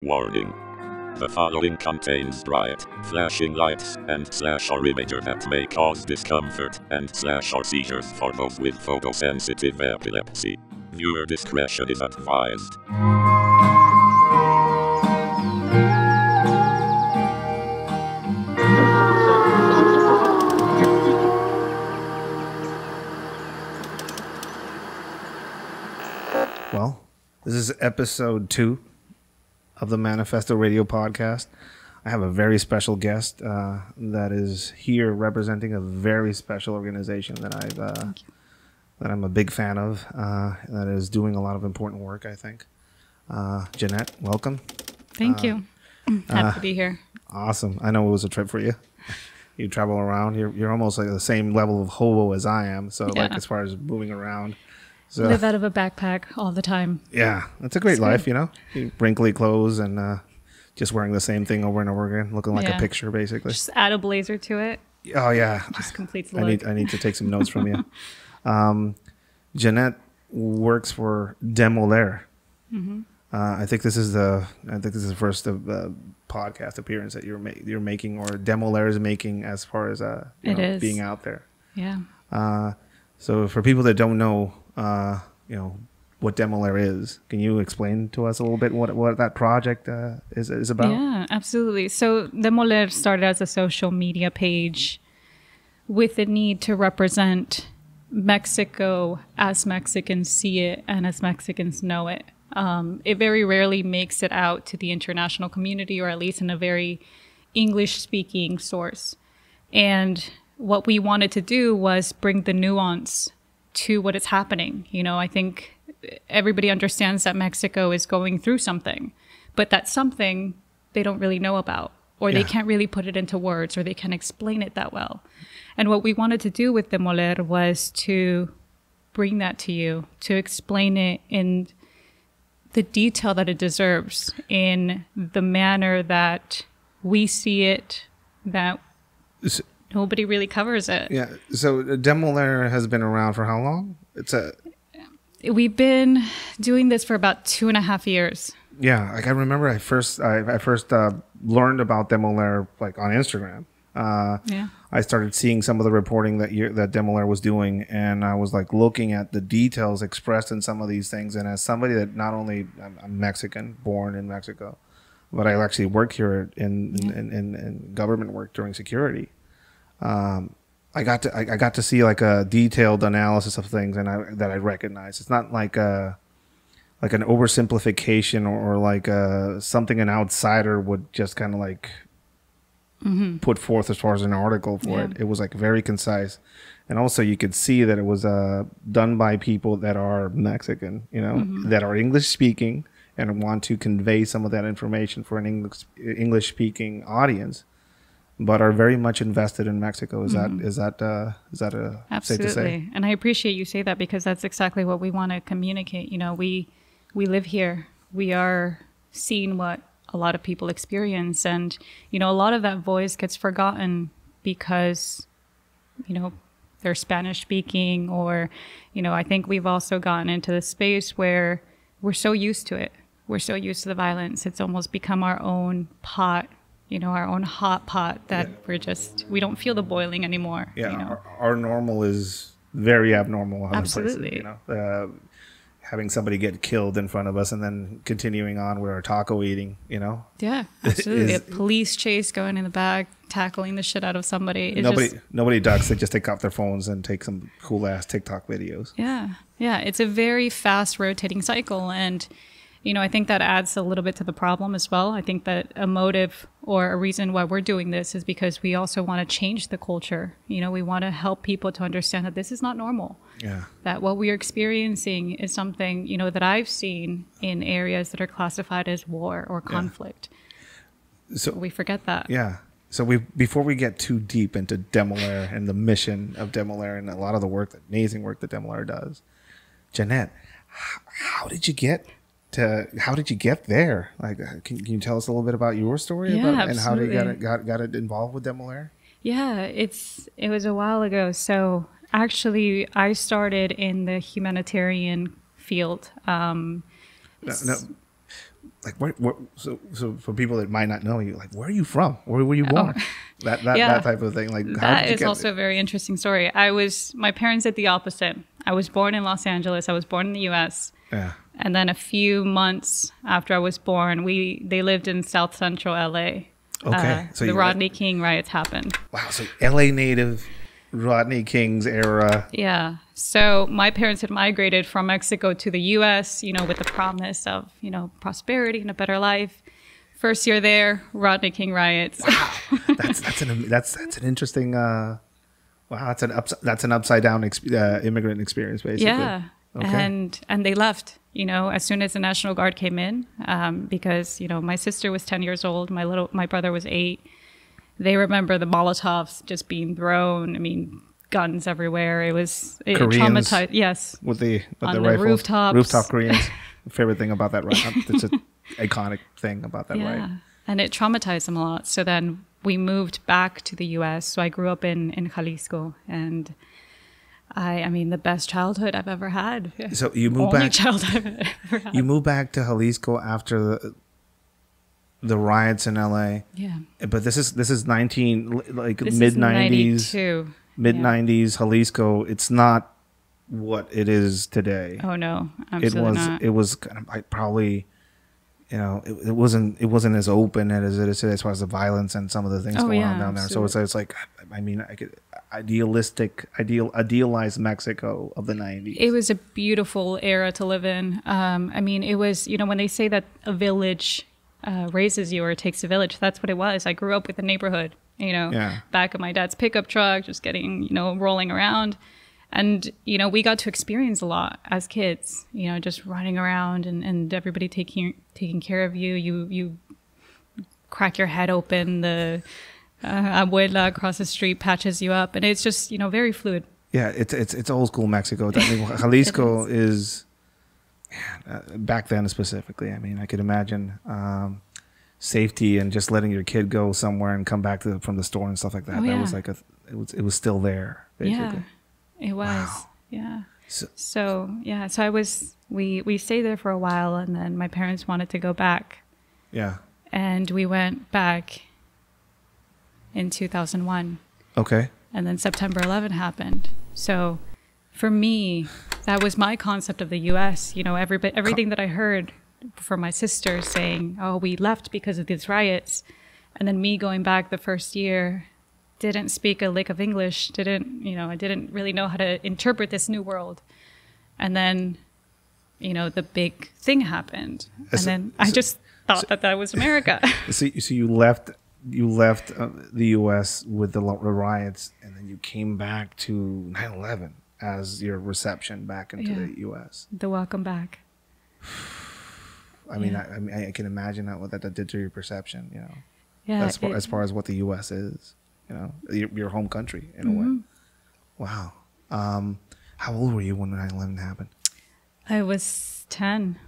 Warning. The following contains bright, flashing lights and slash or imager that may cause discomfort and slash or seizures for those with photosensitive epilepsy. Viewer discretion is advised. Well, this is episode two of the Manifesto Radio podcast. I have a very special guest uh, that is here representing a very special organization that I've uh, that I'm a big fan of. Uh, that is doing a lot of important work. I think. Uh, Jeanette, welcome. Thank you. Happy to be here. Awesome. I know it was a trip for you. You travel around. You're you're almost like the same level of hobo as I am. So like as far as moving around. So Live out of a backpack all the time. Yeah, it's a great life, you know. Wrinkly clothes and uh, just wearing the same thing over and over again, looking like a picture, basically. Just add a blazer to it. oh yeah, Just completes the I look. need I need to take some notes from you. Um, Jeanette works for Demoler. Mm-hmm. Uh, I think this is the I think this is the first uh, podcast appearance that you're ma- you're making or Demoler is making as far as uh, know, is. being out there. yeah. Uh, so for people that don't know, uh, you know what Demoler is, can you explain to us a little bit what what that project uh, is is about? Yeah, absolutely. So Demoler started as a social media page with the need to represent Mexico as Mexicans see it and as Mexicans know it. Um, it very rarely makes it out to the international community, or at least in a very English speaking source. And what we wanted to do was bring the nuance to what is happening. You know, I think everybody understands that Mexico is going through something, but that something they don't really know about, or they can't really put it into words, or they can't explain it that well. And what we wanted to do with Demoler was to bring that to you, to explain it in the detail that it deserves, in the manner that we see it, that nobody really covers it. Yeah. So Demoler has been around for how long? It's a We've been doing this for about two and a half years. yeah. Like I remember, I first I, I first uh, learned about Demoler like on Instagram. Uh, Yeah. I started seeing some of the reporting that you that Demoler was doing, and I was like looking at the details expressed in some of these things. And as somebody that not only I'm, I'm Mexican, born in Mexico, but I actually work here in in, in, in government work during security. Um, I got to I, I got to see like a detailed analysis of things, and I that I recognize. It's not like a like an oversimplification or, or like uh something an outsider would just kind of like put forth as far as an article for Yeah. it. It was like very concise, and also you could see that it was uh, done by people that are Mexican, you know, that are English speaking and want to convey some of that information for an English English speaking audience, but are very much invested in Mexico. Is that is that uh, is that uh, safe to say? Absolutely. And I appreciate you say that because that's exactly what we want to communicate. You know, we we live here. We are seeing what a lot of people experience and you know, a lot of that voice gets forgotten because you know, they're Spanish speaking or you know, I think we've also gotten into the space where we're so used to it. We're so used to the violence. It's almost become our own pot, you know, our own hot pot that we're just we don't feel the boiling anymore. Yeah, You know? our, our normal is very abnormal. Absolutely. you know, uh, having somebody get killed in front of us and then continuing on with our taco eating. You know, Yeah, absolutely. is- a police chase going in the back, tackling the shit out of somebody. It's nobody just, nobody ducks. They just take off their phones and take some cool ass TikTok videos. yeah, yeah. It's a very fast rotating cycle, and you know, I think that adds a little bit to the problem as well. I think that a motive or a reason why we're doing this is because we also want to change the culture. You know, we want to help people to understand that this is not normal. Yeah, That what we are experiencing is something you know that I've seen in areas that are classified as war or conflict. so We forget that. yeah. So we before we get too deep into Demoler and the mission of Demoler and a lot of the work, the amazing work that Demoler does, Jeanette, how, how did you get to? How did you get there? Like, uh, can, can you tell us a little bit about your story Yeah, about and how you got it, got got it involved with Demoler? Yeah, it's it was a while ago. So actually, I started in the humanitarian field. Um, No, no, like where, where so so for people that might not know you, like where are you from? Where were you born? That that, Oh. Yeah. that type of thing. Like how That is also a very interesting story. I was my parents did the opposite. I was born in Los Angeles. I was born in the U.S. Yeah. And then a few months after I was born, we they lived in South Central LA. Okay, Uh, so the Rodney King riots happened. Wow. So L.A. native, Rodney King's era. Yeah. So my parents had migrated from Mexico to the U.S. You know, with the promise of you know prosperity and a better life. First year there, Rodney King riots. Wow. That's that's an that's that's an interesting. uh Wow, that's an ups, that's an upside down exp- uh, immigrant experience, basically. Yeah. Okay. And and they left, you know, as soon as the National Guard came in, um, because you know my sister was ten years old, my little my brother was eight. They remember the Molotovs just being thrown. I mean, guns everywhere. It was it Koreans. traumatized. Yes. with the with On the, the rifles, rooftops. rooftop Koreans. Favorite thing about that, right? It's an iconic thing about that, Yeah. right? And it traumatized them a lot. So then we moved back to the U.S. So I grew up in in Jalisco, and I I mean the best childhood I've ever had. So you moved Only back. childhood I've ever had. You moved back to Jalisco after the the riots in L.A. yeah. But this is this is nineteen like This mid is nineties, 92. mid Yeah. nineties Jalisco. It's not what it is today. Oh no, it absolutely was not. it was kind of like probably you know it, it wasn't it wasn't as open as it is today as far as the violence and some of the things Oh, going on down there so it's, it's like i mean i could idealistic ideal idealized mexico of the 90s it was a beautiful era to live in. Um, I mean, it was you know when they say that a village uh, raises you or takes a village, that's what it was. I grew up with a neighborhood, you know, Yeah. back of my dad's pickup truck, just getting you know rolling around, and you know we got to experience a lot as kids. You know, just running around and, and everybody taking taking care of you. You you crack your head open. The uh, abuela across the street patches you up, and it's just you know very fluid. yeah it's it's it's old school mexico I mean, jalisco is uh, back then specifically i mean i could imagine um safety and just letting your kid go somewhere and come back to from the store and stuff like that Oh, that was like a it was it was still there basically Yeah, it was. Wow. Yeah. So- So, yeah, so I was we we stayed there for a while, and then my parents wanted to go back, yeah and we went back in 2001, okay and then September 11 happened. So, for me, that was my concept of the U.S. You know, every everything that I heard from my sister saying, "Oh, we left because of these riots," and then me going back the first year didn't speak a lick of English, didn't, you know, I didn't really know how to interpret this new world. And then, you know, the big thing happened. And So- then I so- just thought that that was America. So, so you left you left uh, the U.S. with the, the riots, and then you came back to 9/11 as your reception back into Yeah. the U.S. the welcome back. I mean, Yeah. I, I mean, I can imagine that what that, that did to your perception. You know, Yeah. as far it- as far as what the U.S. is, you know, your, your home country in a Mm-hmm. way. Wow. Um, how old were you when 9/11 happened? I was 10.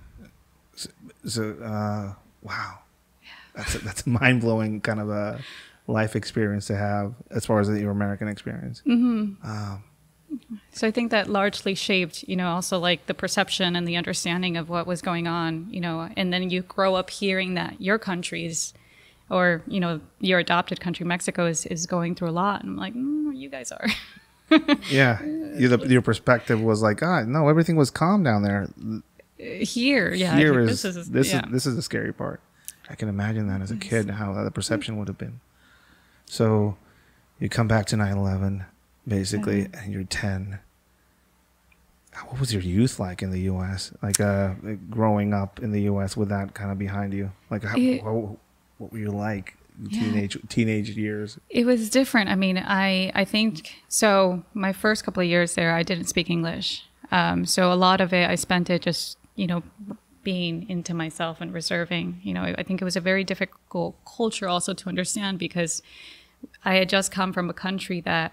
So, uh, wow, that's a, that's a mind blowing kind of a life experience to have as far as your American experience. So I think that largely shaped, you know, also like the perception and the understanding of what was going on, you know, and then you grow up hearing that your country's or, you know, your adopted country, Mexico, is, is going through a lot. And I'm like, mm, you guys are. Yeah, you, the, your perspective was like, ah, no, everything was calm down there. Here, yeah. Here like, is this is this is the scary part. I can imagine that as a kid how the perception would have been. So, you come back to 9/11, basically, and you're 10. What was your youth like in the U.S.? Like, uh, growing up in the U.S. with that kind of behind you, like, how, It- what, what were you like? Yeah. Teenage teenage years. It was different. I mean, I I think so. My first couple of years there, I didn't speak English, um, so a lot of it I spent it just you know being into myself and reserving. You know, I think it was a very difficult culture also to understand because I had just come from a country that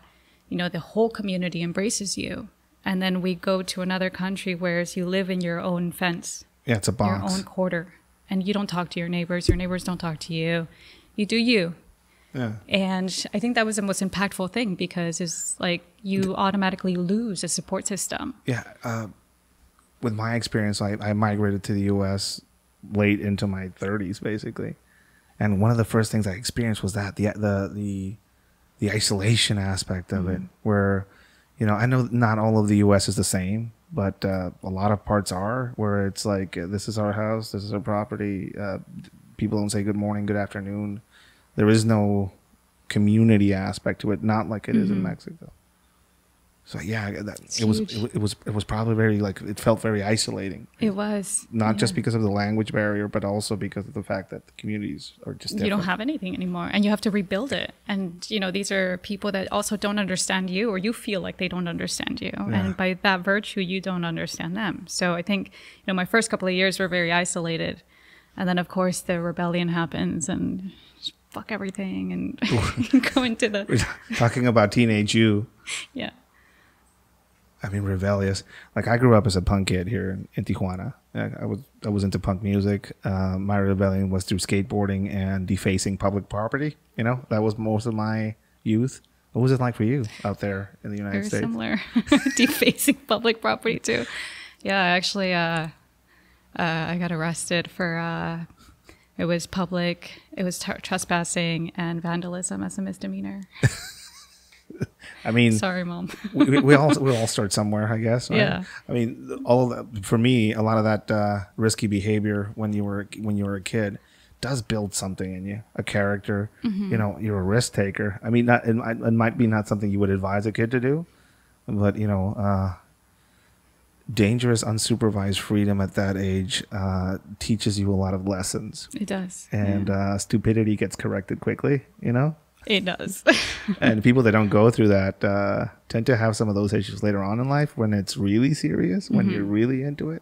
you know the whole community embraces you, and then we go to another country whereas you live in your own fence Yeah, it's a your own quarter and you don't talk to your neighbors your neighbors don't talk to you you do you yeah. and i think that was the most impactful thing because it's like you automatically lose a support system Yeah. Uh, with my experience, I, I migrated to the U.S. late into my 30s, basically. And one of the first things I experienced was that the the the the isolation aspect of it, where you know I know not all of the U.S. is the same, but uh, a lot of parts are where it's like uh, this is our house, this is our property. Uh, people don't say good morning, good afternoon. There is no community aspect to it, not like it is in Mexico. So yeah, that, it was it, it was it was probably very like it felt very isolating, It was not just because of the language barrier, but also because of the fact that the communities are just different. you don't have anything anymore and you have to rebuild it. And you know these are people that also don't understand you or you feel like they don't understand you. And by that virtue you don't understand them. So i think you know my first couple of years were very isolated. And then of course the rebellion happens and fuck everything and go into the talking about teenage you. yeah I mean, rebellious. Like I grew up as a punk kid here in, in Tijuana. I, I was I was into punk music. Uh, my rebellion was through skateboarding and defacing public property. You know, that was most of my youth. What was it like for you out there in the United very States? similar defacing public property too yeah actually uh, uh, i got arrested for uh, it was public it was trespassing and vandalism as a misdemeanor I mean, sorry mom we, we- all we all start somewhere, I guess. right? Yeah. I mean, all of that for me, a lot of that uh, risky behavior when you were when you were a kid does build something in you, a character. Mm-hmm. You know, you're a risk taker. I mean, not it, might- it might be not something you would advise a kid to do, but you know, uh, dangerous unsupervised freedom at that age uh, teaches you a lot of lessons, it does and Yeah. uh, stupidity gets corrected quickly. You know. It does and people that don't go through that uh, tend to have some of those issues later on in life when it's really serious, when you're really into it.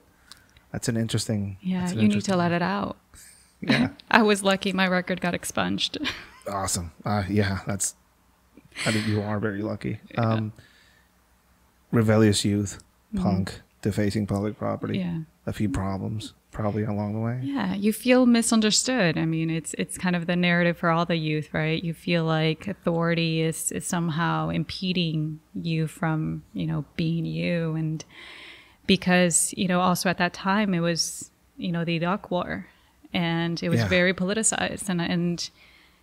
That's an interesting. Mm-hmm. yeah an you need to let it out Yeah, i was lucky my record got expunged awesome. Uh, yeah, that's. I think you are very lucky. Um, rebellious youth, punk, defacing public property. Mm-hmm. yeah A few problems probably along the way. Yeah, you feel misunderstood. I mean, it's it's kind of the narrative for all the youth, right? You feel like authority is, is somehow impeding you from, you know, being you and because, you know, also at that time it was, you know, the Iraq war and it was Yeah. very politicized and and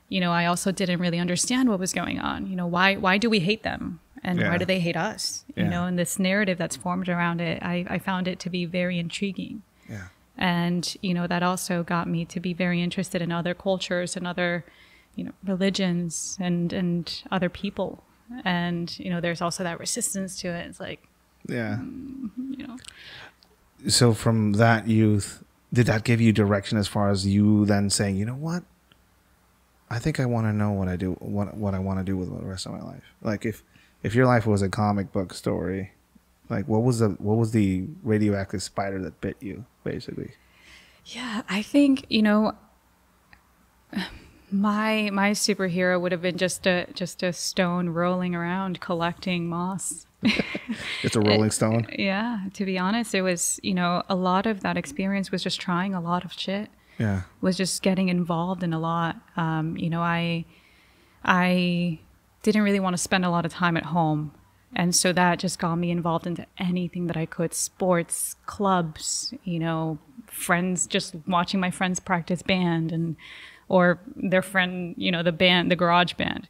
you know, I also didn't really understand what was going on. You know, why why do we hate them? And Yeah. why do they hate us? You Yeah. know, and this narrative that's formed around it, I, I found it to be very intriguing Yeah. And you know that also got me to be very interested in other cultures and other you know religions and and other people and you know there's also that resistance to it it's like Yeah. Mm, you know So from that youth, did that give you direction as far as you then saying, you know what? I think I want to know what I do, what what I want to do with the rest of my life. Like if if your life was a comic book story, like what was the what was the radioactive spider that bit you, basically? yeah i think you know my my superhero would have been just a just a stone rolling around collecting moss It's a Rolling Stone. yeah to be honest it was you know a lot of that experience was just trying a lot of shit Yeah. was just getting involved in a lot. Um, you know, I I didn't really want to spend a lot of time at home. And so that just got me involved into anything that I could sports, clubs, you know, friends, just watching my friends practice band and, or their friend, you know, the band, the garage band.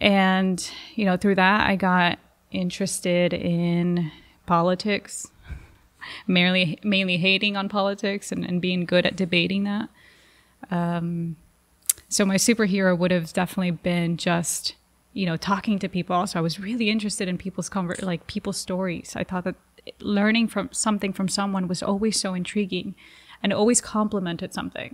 And, you know, through that, I got interested in politics, mainly, mainly hating on politics and, and being good at debating that. Um, so my superhero would have definitely been just you know talking to people also i was really interested in people's conver- like people's stories i thought that learning from something from someone was always so intriguing and always complemented something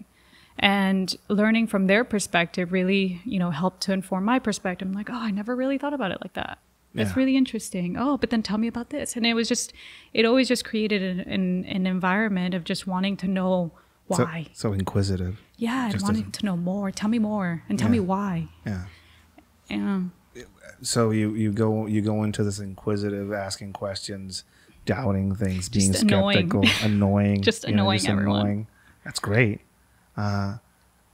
and learning from their perspective really you know helped to inform my perspective i'm like oh i never really thought about it like that that's Yeah. really interesting oh but then tell me about this and it was just it always just created an, an, an environment of just wanting to know why so inquisitive. yeah, and wanting to know more. Tell me more, and tell Yeah. me why. Yeah. Yeah, So you you go you go into this inquisitive, asking questions, doubting things, being Just annoying. skeptical, annoying, Just you know, annoying everyone. That's great. Uh,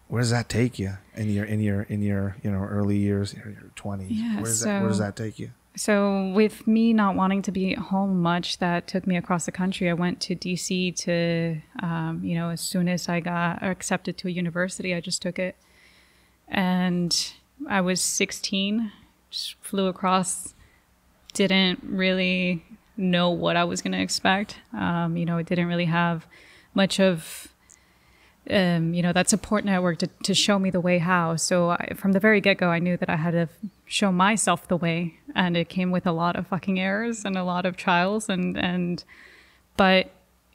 where does that take you in your in your in your you know early years, your your twenties? Yeah, where does that where does that take you? So, with me not wanting to be home much, that took me across the country. I went to DC to, um, you know, as soon as I got accepted to a university, I just took it. And I was 16, just flew across, didn't really know what I was going to expect. Um, you know, I didn't really have much of um, you know, that support network to, to show me the way how. So I, from the very get go, I knew that I had to show myself the way, and it came with a lot of fucking errors and a lot of trials, and and, but,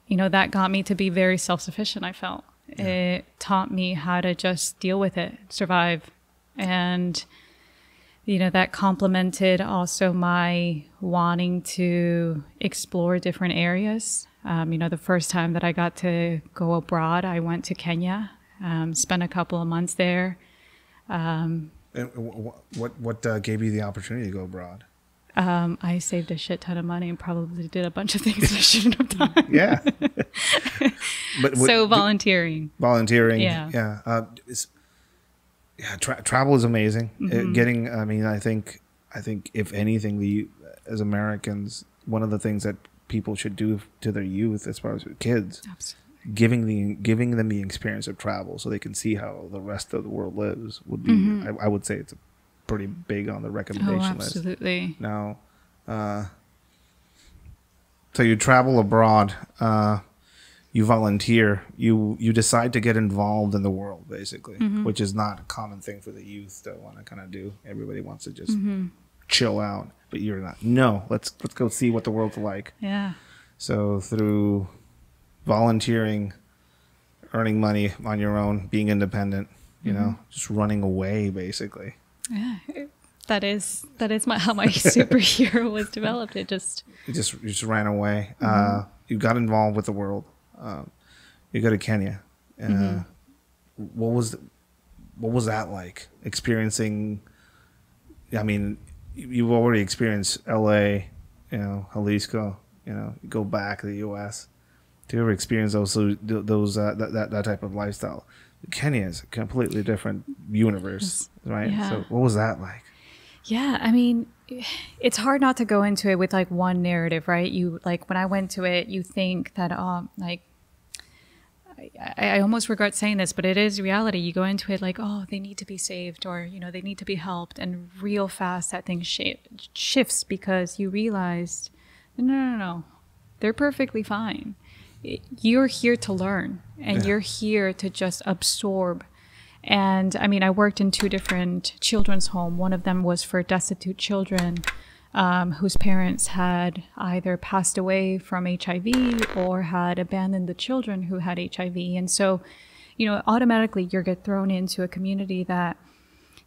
you know, that got me to be very self sufficient. I felt yeah. it taught me how to just deal with it, survive, and you know that complemented also my wanting to explore different areas um, you know, the first time that I got to go abroad, I went to Kenya, um, spent a couple of months there. Um, what what uh, gave you the opportunity to go abroad? Um, I saved a shit ton of money and probably did a bunch of things I shouldn't have done. yeah. but what, so volunteering. Volunteering. Yeah. Yeah. Uh, yeah. Tra- travel is amazing. Mm-hmm. getting. I mean, I think. I think if anything, the as Americans, one of the things that people should do to their youth as far as kids. Absolutely. Giving the giving them the experience of travel so they can see how the rest of the world lives would be. Mm-hmm. I, I, would say it's pretty big on the recommendation oh, absolutely. list. Now, uh, so you travel abroad. Uh, you volunteer. You you decide to get involved in the world, basically, mm-hmm. which is not a common thing for the youth to want to kind of do. Everybody wants to just mm-hmm. chill out but you're not. No, let's let's go see what the world's like. Yeah. So through volunteering, earning money on your own, being independent, you mm-hmm. know, just running away basically. Yeah. That is that is my, how my superhero was developed. It just it just you just ran away. Mm-hmm. Uh, you got involved with the world. Um, you go to Kenya. Uh, mm-hmm. What was what was that like? Experiencing. I mean, you've already experienced L.A., you know, Jalisco, you know, you go back to the U.S. Do you ever experience those those uh, that, that that type of lifestyle? Kenya is a completely different universe, right? Yeah. So what was that like? Yeah, I mean, it's hard not to go into it with like one narrative, right? You like when I went to it, you think that um like I, I, almost regret saying this, but it is reality. You go into it like, oh, they need to be saved, or you know, they need to be helped, and real fast that thing sh- shifts because you realize, no, no, no, they're perfectly fine. You're here to learn, and yeah. you're here to just absorb. And I mean, I worked in two different children's home. One of them was for destitute children um, whose parents had either passed away from HIV or had abandoned the children who had HIV. And so, you know, automatically you get thrown into a community that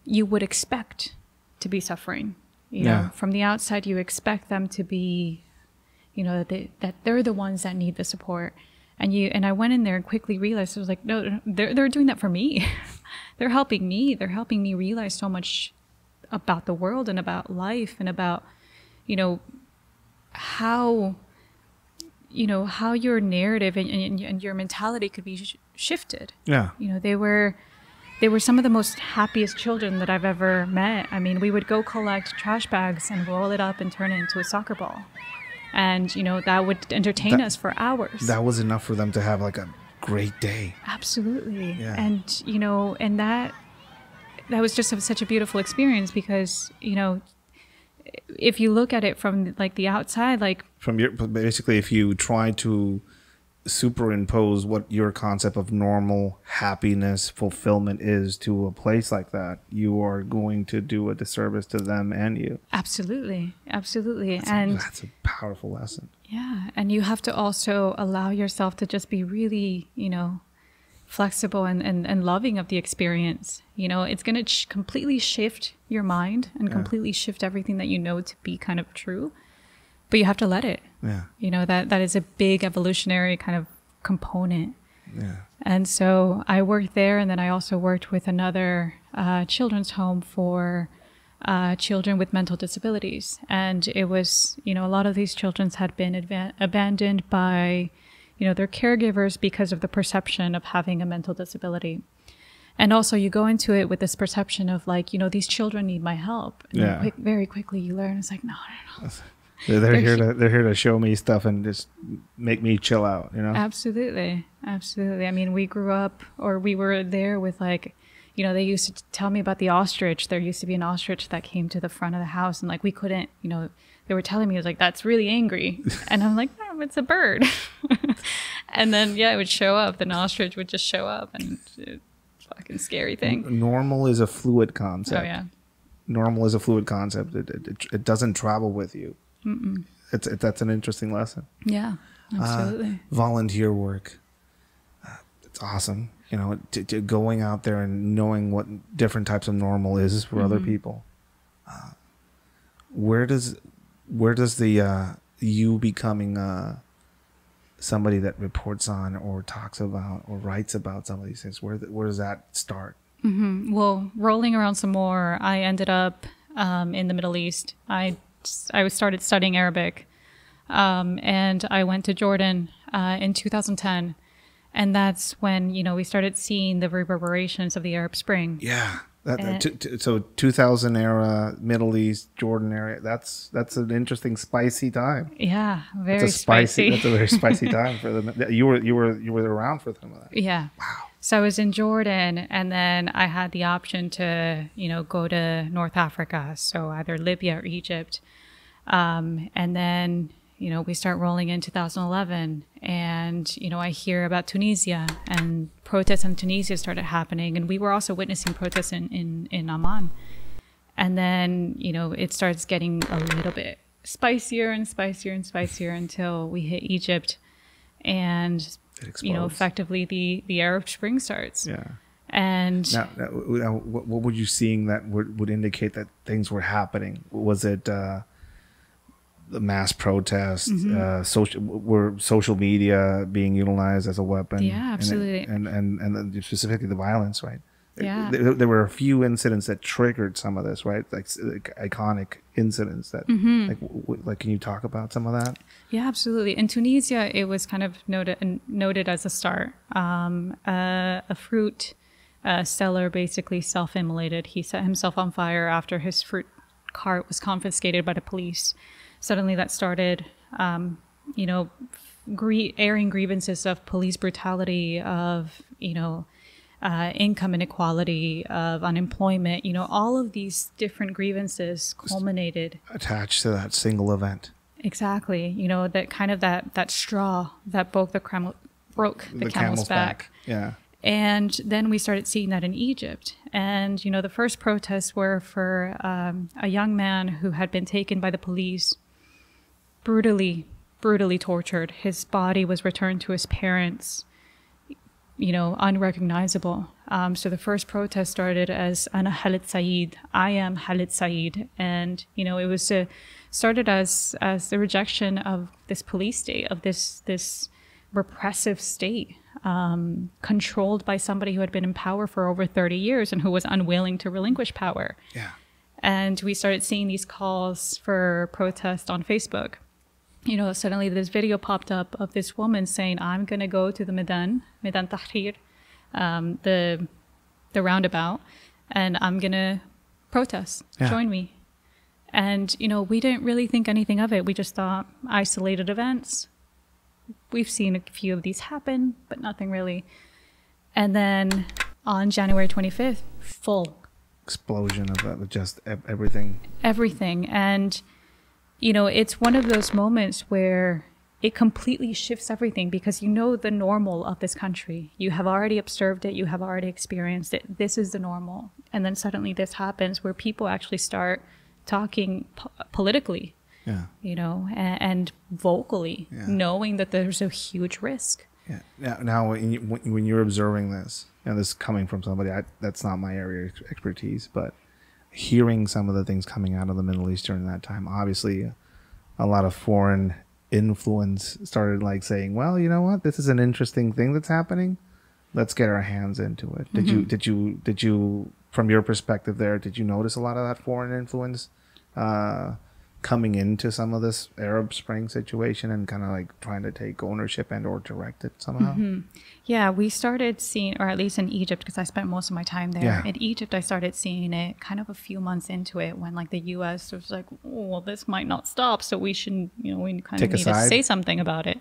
you would expect to be suffering. You yeah. know, from the outside, you expect them to be, you know, they, that they're the ones that need the support. And you and I went in there and quickly realized I was like, no, they're they're doing that for me. they're helping me. They're helping me realize so much about the world and about life and about you know, how, you know, how your narrative and, and, and your mentality could be sh- shifted. Yeah. You know, they were, they were some of the most happiest children that I've ever met. I mean, we would go collect trash bags and roll it up and turn it into a soccer ball. And, you know, that would entertain that, us for hours. That was enough for them to have like a great day. Absolutely. Yeah. And, you know, and that, that was just a, such a beautiful experience because, you know, if you look at it from like the outside, like from your basically, if you try to superimpose what your concept of normal happiness fulfillment is to a place like that you are going to do a disservice to them and you. Absolutely. Absolutely. That's and a, that's a powerful lesson. Yeah. And you have to also allow yourself to just be really you know flexible and, and, and loving of the experience. You know, it's going to ch- completely shift your mind and yeah. completely shift everything that you know to be kind of true. But you have to let it. Yeah. You know, that, that is a big evolutionary kind of component. Yeah. And so I worked there, and then I also worked with another uh, children's home for uh, children with mental disabilities. And it was, you know, a lot of these children had been abandoned by you know, they're caregivers because of the perception of having a mental disability. And also, you go into it with this perception of like, you know, these children need my help. And Yeah. quick, very quickly, you learn it's like, no, no, no. They're, they're here to they're here to show me stuff and just make me chill out. You know. Absolutely. Absolutely. I mean, we grew up or we were there with like, you know, they used to tell me about the ostrich. There used to be an ostrich that came to the front of the house and like we couldn't, you know, they were telling me it was like, that's really angry. And I'm like, no, it's a bird. and then, yeah, it would show up. The ostrich would just show up and it's a fucking scary thing. Normal is a fluid concept. Oh, yeah. Normal is a fluid concept. It it, it, it doesn't travel with you. It's it, that's an interesting lesson. Yeah. Absolutely. volunteer work. Uh, It's awesome. You know, to, to going out there and knowing what different types of normal is for other people. Uh, where does where does the uh, you becoming uh, somebody that reports on or talks about or writes about some of these things? Where where does that start? well, rolling around some more, I ended up um, in the Middle East. I I started studying Arabic, um, and I went to Jordan uh, in 2010, and that's when you know we started seeing the reverberations of the Arab Spring. Yeah. That, t- t- so 2000 era Middle East Jordan area that's that's an interesting spicy time. Yeah, very That's a spicy. spicy. That's a very spicy time for them. You were you were you were around for some of that. Yeah. Wow. So I was in Jordan and then I had the option to, you know, go to North Africa, so either Libya or Egypt. Um, and then, you know, we start rolling in 2011 and, you know, I hear about Tunisia and protests in Tunisia started happening and we were also witnessing protests in, in, in Amman. And then, you know, it starts getting a little bit spicier and spicier and spicier until we hit Egypt and you know effectively the the arab spring starts Yeah. and Now, now, what were you seeing that would, would indicate that things were happening? Was it uh, the mass protests? Mm-hmm. Uh, social were social media being utilized as a weapon? Yeah, And it- absolutely. And and and, specifically the violence, right? Yeah. There, there were a few incidents that triggered some of this, right? Like, like iconic incidents that, Mm-hmm. like, w- like, can you talk about some of that? yeah absolutely in tunisia it was kind of noted noted as a start um, uh, a fruit uh, seller basically self-immolated he set himself on fire after his fruit cart was confiscated by the police suddenly that started um, you know airing grievances of police brutality of you know uh, income inequality of unemployment you know all of these different grievances culminated Attached to that single event, Exactly. You know, that kind of that that straw that broke the camel broke the, camel's, back. Yeah. And then we started seeing that in Egypt. And you know, the first protests were for um, a young man who had been taken by the police, brutally, brutally tortured. His body was returned to his parents. You know, unrecognizable. Um, so the first protest started as Ana Khalid Saeed. I am Khalid Saeed, and you know, it was uh, started as as the rejection of this police state, of this this repressive state, um, controlled by somebody who had been in power for over 30 years and who was unwilling to relinquish power. Yeah. And we started seeing these calls for protest on Facebook. You know, suddenly this video popped up of this woman saying, I'm going to go to the Medan, Medan Tahrir, um, the, the roundabout, and I'm going to protest. Yeah. Join me. And, you know, we didn't really think anything of it. We just thought isolated events. We've seen a few of these happen, but nothing really. And then on January 25th, full Explosion of, of just everything. everything. And, you know, it's one of those moments where it completely shifts everything because you know the normal of this country. You have already observed it, you have already experienced it. This is the normal. And then suddenly this happens where people actually start talking po- politically, Yeah. you know, and, and vocally, Yeah. knowing that there's a huge risk. Yeah. Now, now when, you, when when you're observing this, and this is coming from somebody I, that's not my area of expertise, but hearing some of the things coming out of the Middle East during that time, obviously, a lot of foreign influence started like saying, "Well, you know what? This is an interesting thing that's happening. Let's get our hands into it." Did you did you did you from your perspective there? Did you notice a lot of that foreign influence uh, coming into some of this Arab Spring situation and kind of like trying to take ownership and or direct it somehow? Mm-hmm. Yeah, we started seeing, or at least in Egypt, because I spent most of my time there. Yeah. In Egypt, I started seeing it kind of a few months into it when, like, the U.S. was like, "Oh, well, this might not stop, so we should, you know, we kind Take of need to say something about it."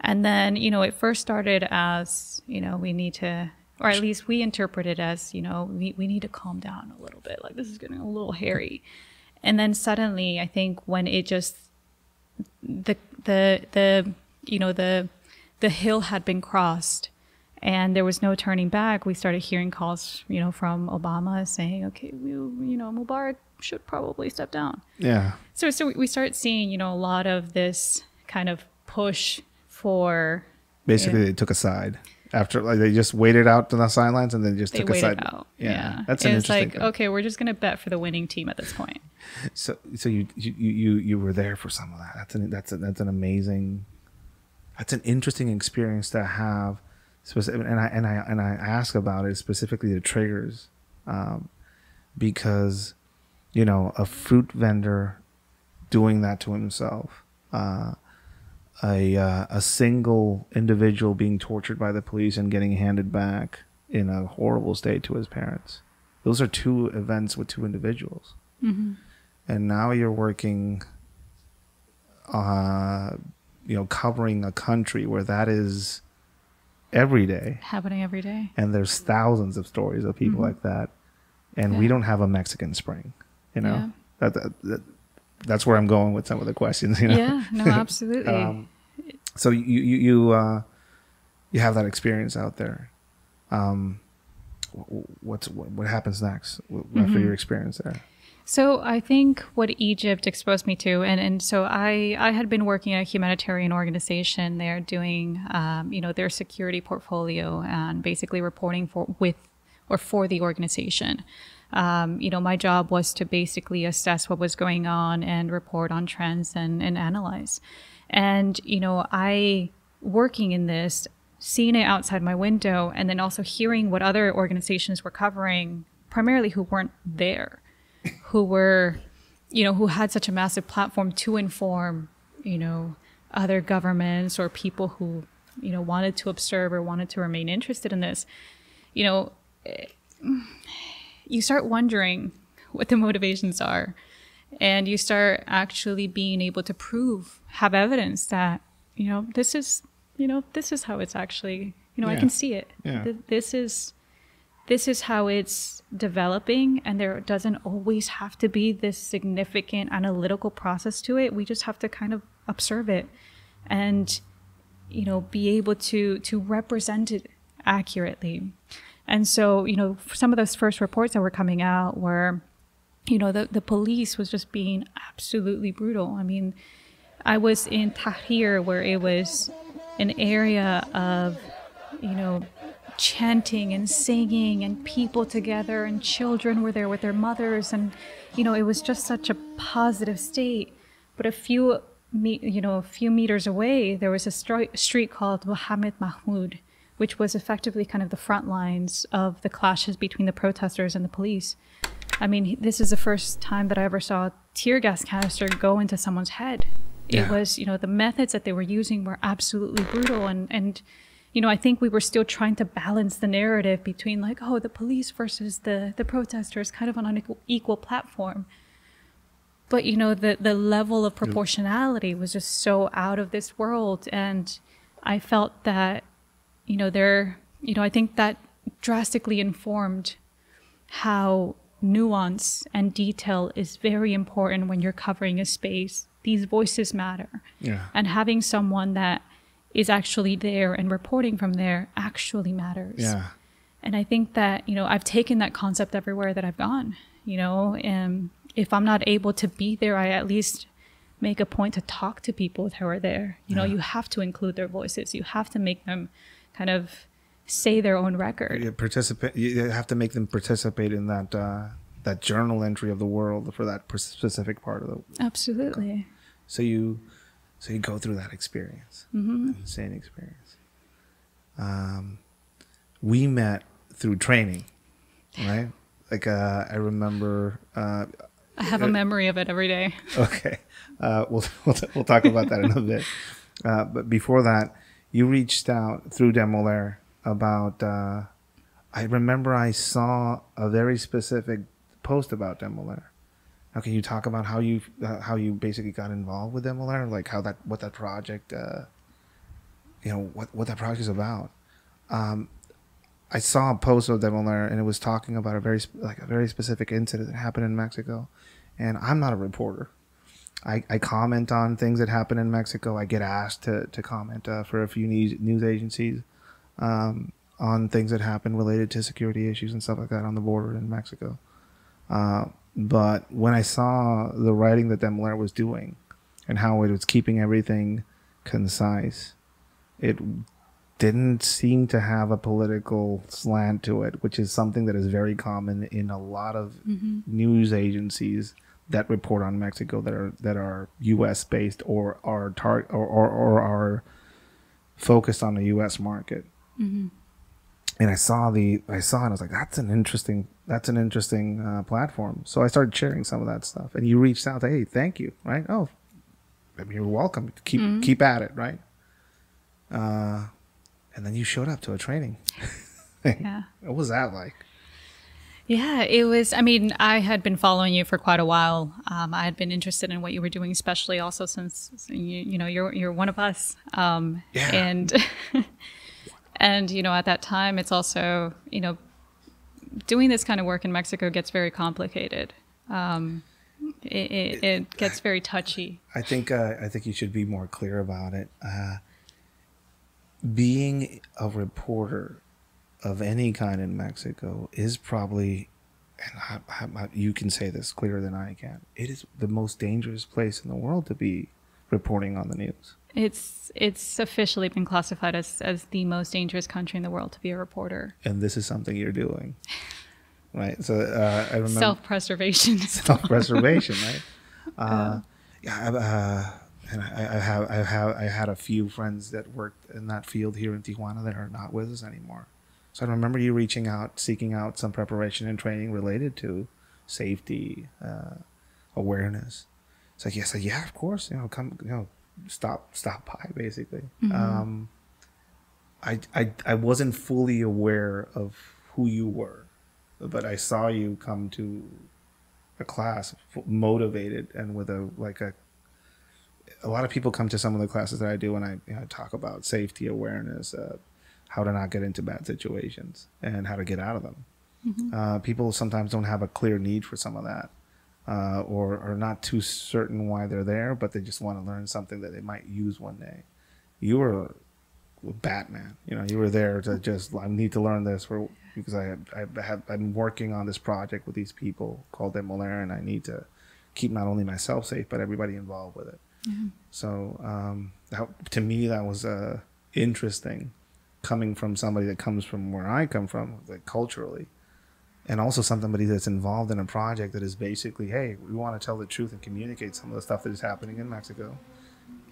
And then, you know, it first started as, you know, we need to, or at least we interpret it as, you know, we, we need to calm down a little bit. Like, this is getting a little hairy. And then suddenly, I think when it just the the the you know the the hill had been crossed and there was no turning back we started hearing calls you know from obama saying okay we, you know mubarak should probably step down Yeah. so so we start seeing you know a lot of this kind of push for Basically, Yeah. they took a side after like they just waited out to the sidelines and then just they took a side. out Yeah. yeah, That's an it's interesting. like thing. okay we're just gonna bet for the winning team at this point So so you you you you were there for some of that. That's an that's a, that's an amazing. That's an interesting experience to have. Specific, and I and I and I ask about it specifically the triggers, um, because, you know, a fruit vendor doing that to himself, uh, a uh, a single individual being tortured by the police and getting handed back in a horrible state to his parents. Those are two events with two individuals. And now you're working uh you know covering a country where that is every day. Happening every day. And there's thousands of stories of people like that. And we Mm-hmm. Don't have a mexican spring you know? Yeah. that, that, that that's where i'm going with some of the questions you know? Yeah. No absolutely. Um, so you you you uh you have that experience out there um what's what, what happens next after Mm-hmm. your experience there So I think what Egypt exposed me to, and, and so I, I had been working at a humanitarian organization there doing, um, you know, their security portfolio and basically reporting for with or for the organization. Um, you know, my job was to basically assess what was going on and report on trends and, and analyze. And, you know, I, working in this, seeing it outside my window, and then also hearing what other organizations were covering, primarily who weren't there who were, you know, who had such a massive platform to inform, you know, other governments or people who, you know, wanted to observe or wanted to remain interested in this, you know, eh, you start wondering what the motivations are. And you start actually being able to prove, have evidence that, you know, this is, you know, this is how it's actually, you know, I can see it. Yeah. Th- This is, this is how it's developing and there doesn't always have to be this significant analytical process to it we just have to kind of observe it and you know be able to to represent it accurately and so you know some of those first reports that were coming out were you know the, the police was just being absolutely brutal. I mean i was in tahrir where it was an area of you know chanting and singing and people together and children were there with their mothers. And you know it was just such a positive state. But a few you know a few meters away there was a street called Mohammed Mahmoud which was effectively kind of the front lines of the clashes between the protesters and the police i mean this is the first time that i ever saw a tear gas canister go into someone's head. It was you know the methods that they were using were absolutely brutal. And and you know i think we were still trying to balance the narrative between like oh the police versus the the protesters kind of on an equal, equal platform. But you know the the level of proportionality was just so out of this world. And i felt that you know there you know i think that drastically informed how nuance and detail is very important when you're covering a space these voices matter Yeah. and having someone that is actually there and reporting from there actually matters Yeah. and I think that, you know, I've taken that concept everywhere that I've gone, you know, and if I'm not able to be there, I at least make a point to talk to people who are there. You know, you have to include their voices. You have to make them kind of say their own record. you participate you have to make them participate in that uh that journal entry of the world for that specific part of the Absolutely. so you so you go through that experience Mm-hmm. insane experience um we met through training right like uh i remember uh I have a memory of it every day. Okay, uh, we'll, we'll we'll talk about that in a bit. Uh, but before that, you reached out through Demoler about. Uh, I remember I saw a very specific post about Demoler. Now, can you talk about how you uh, how you basically got involved with Demoler, like how that what that project, uh, you know, what what that project is about? Um, I saw a post of Demoler, and it was talking about a very like a very specific incident that happened in Mexico. And I'm not a reporter. I, I comment on things that happen in Mexico. I get asked to to comment uh, for a few news news agencies um, on things that happen related to security issues and stuff like that on the border in Mexico. Uh, but when I saw the writing that Demoler was doing and how it was keeping everything concise, it didn't seem to have a political slant to it, which is something that is very common in a lot of news agencies that report on Mexico that are that are U.S. based or are tar- or, or, or are focused on the U.S. market. And I saw the I saw it. and I was like, that's an interesting that's an interesting uh, platform. So I started sharing some of that stuff, and you reached out. Hey, thank you. Right? Oh, I mean, you're welcome. Keep keep at it. Right? Uh, and then you showed up to a training. Yeah. What was that like? Yeah, it was. I mean, I had been following you for quite a while. Um, I had been interested in what you were doing, especially also since you, you know you're you're one of us. Um, Yeah. And and you know at that time, it's also you know doing this kind of work in Mexico gets very complicated. Um, it, it, gets very touchy. I think uh, I think you should be more clear about it. Uh, being a reporter of any kind in Mexico is probably, and I, I, you can say this clearer than I can. It is the most dangerous place in the world to be reporting on the news. It's it's officially been classified as as the most dangerous country in the world to be a reporter. And this is something you're doing, right? So uh, I remember Self preservation. self-preservation, right? Uh, yeah, I- uh, and I, I have, I have, I had a few friends that worked in that field here in Tijuana that are not with us anymore. So I remember you reaching out, seeking out some preparation and training related to safety, uh, awareness. It's like, yes, yeah, of course, you know, come, you know, stop, stop by, basically. Um, I, I, I wasn't fully aware of who you were, but I saw you come to a class motivated and with a like a a lot of people come to some of the classes that I do and I you know, talk about safety awareness, uh, how to not get into bad situations and how to get out of them. Uh, people sometimes don't have a clear need for some of that, uh, or are not too certain why they're there, but they just want to learn something that they might use one day. You were Batman, you know. You were there to just I need to learn this for because I I have I'm working on this project with these people called them Demoler, and I need to keep not only myself safe but everybody involved with it. So um, that, to me, that was uh, interesting, coming from somebody that comes from where I come from, like culturally, and also somebody that's involved in a project that is basically, hey, we want to tell the truth and communicate some of the stuff that is happening in Mexico,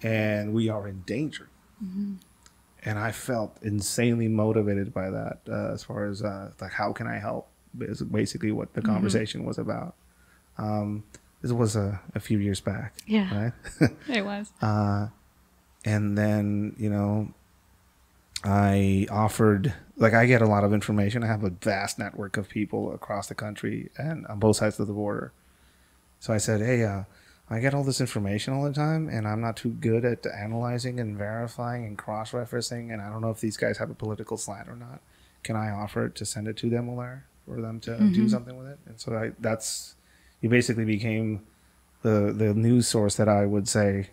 and we are in danger. And I felt insanely motivated by that, uh, as far as uh, like how can I help? Is basically what the conversation was about. Um, this was a, a few years back, Yeah. right? It was. Uh, and then you know i offered like i get a lot of information i have a vast network of people across the country and on both sides of the border so i said hey uh, i get all this information all the time and i'm not too good at analyzing and verifying and cross-referencing and i don't know if these guys have a political slant or not can i offer it to send it to Demoler, for them to do something with it and so I, that's you basically became the the news source that i would say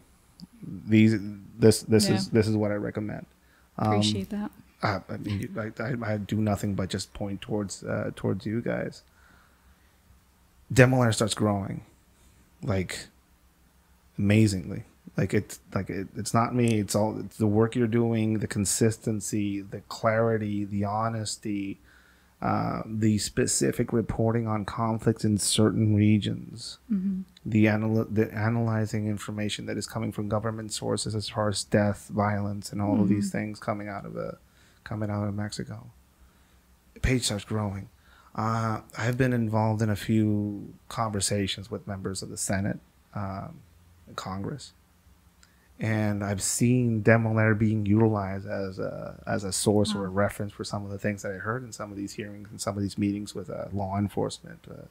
these this this Yeah. is this is what I recommend. Um, Appreciate that. I, I mean, I, I, I do nothing but just point towards uh, towards you guys. Demoler starts growing, like amazingly. Like it's like it, it's not me. It's all it's the work you're doing, the consistency, the clarity, the honesty, uh, the specific reporting on conflicts in certain regions the anal- the analyzing information that is coming from government sources as far as death, violence, and all of these things coming out of a coming out of Mexico. The page starts growing. Uh, I've been involved in a few conversations with members of the Senate, um, Congress, and I've seen Demoler being utilized as a as a source or a reference for some of the things that I heard in some of these hearings and some of these meetings with uh, law enforcement, uh,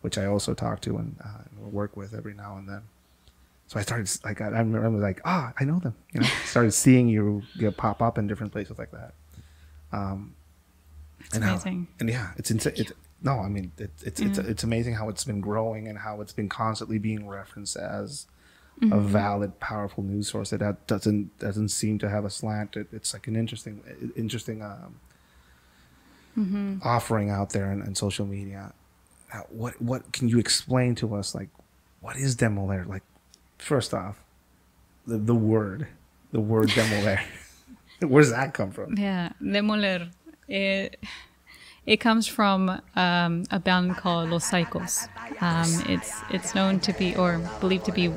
which I also talk to and uh, work with every now and then. So I started like I, I remember like ah I know them you know started seeing you get pop up in different places like that. Um, It's and how- amazing. and yeah, it's insane. It's, no, I mean it, it's it's Mm. it's amazing how it's been growing and how it's been constantly being referenced as Mm-hmm. a valid, powerful news source that, that doesn't doesn't seem to have a slant. It, it's like an interesting interesting um, Mm-hmm. offering out there in, in social media. Now, what what can you explain to us? Like, what is Demoler? Like, first off, the the word, the word Demoler. Where does that come from? Yeah, Demoler. It, it comes from um, a band called Los Saicos. Um, it's it's known to be or believed to be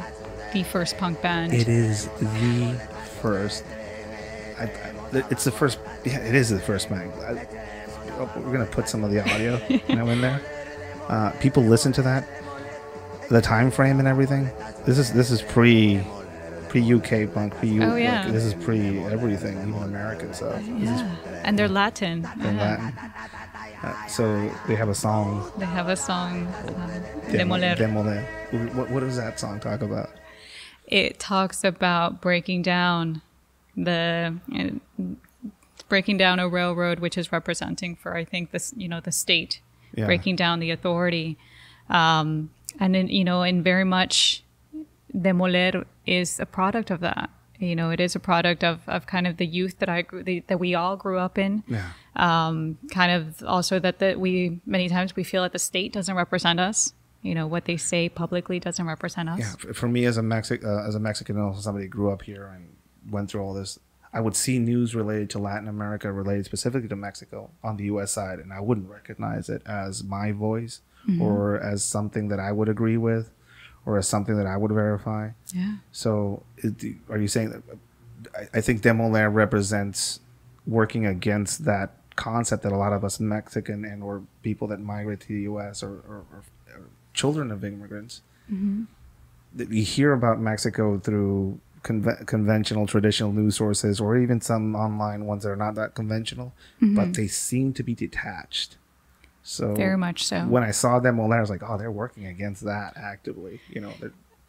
the first punk band. It is the first. I, I, it's the first. Yeah, it is the first band. I, we're gonna put some of the audio you know, in there. Uh, people listen to that. The time frame and everything. This is this is pre pre UK punk. Pre Oh, yeah. this is pre everything, even American stuff. Yeah, and they're Latin. in Yeah. Latin. Uh, so they have a song. They have a song, um, Demoler. Demoler. What, what does that song talk about? it talks about breaking down the uh, breaking down a railroad which is representing for i think this you know the state Yeah. breaking down the authority um, and in, you know and very much demoler is a product of that. You know it is a product of, of kind of the youth that i grew the, that we all grew up in. Yeah. um, kind of also that the, we many times we feel that the state doesn't represent us. You know what they say publicly doesn't represent us. Yeah, for, me as a Mexic uh, as a Mexican, and also somebody who grew up here and went through all this, I would see news related to Latin America, related specifically to Mexico, on the U.S. side, and I wouldn't recognize it as my voice or as something that I would agree with, or as something that I would verify. yeah So, it, are you saying that? I, I think Demoler represents working against that concept that a lot of us Mexican and or people that migrate to the U.S. or, or, or, or children of immigrants mm-hmm. that we hear about Mexico through conve- conventional, traditional news sources, or even some online ones that are not that conventional, mm-hmm. but they seem to be detached. So Very much so. When I saw them, well, I was like, oh, they're working against that actively. You know,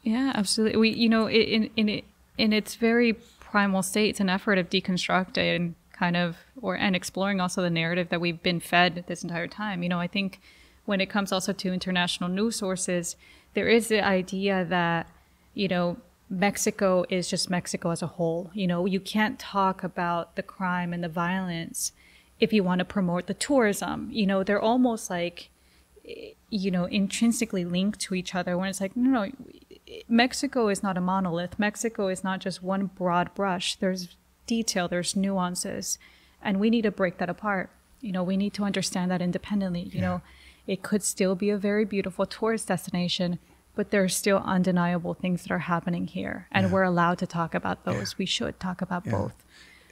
Yeah, absolutely. We, you know, in in it in its very primal state, it's an effort of deconstructing kind of or and exploring also the narrative that we've been fed this entire time. You know, I think when it comes also to international news sources, there is the idea that you know Mexico is just Mexico as a whole. You know, you can't talk about the crime and the violence if you want to promote the tourism. You know, they're almost like you know intrinsically linked to each other when it's like no no mexico is not a monolith. Mexico is not just one broad brush. There's detail there's nuances and we need to break that apart. You know we need to understand that independently you know. It could still be a very beautiful tourist destination but there are still undeniable things that are happening here and we're allowed to talk about those. We should talk about both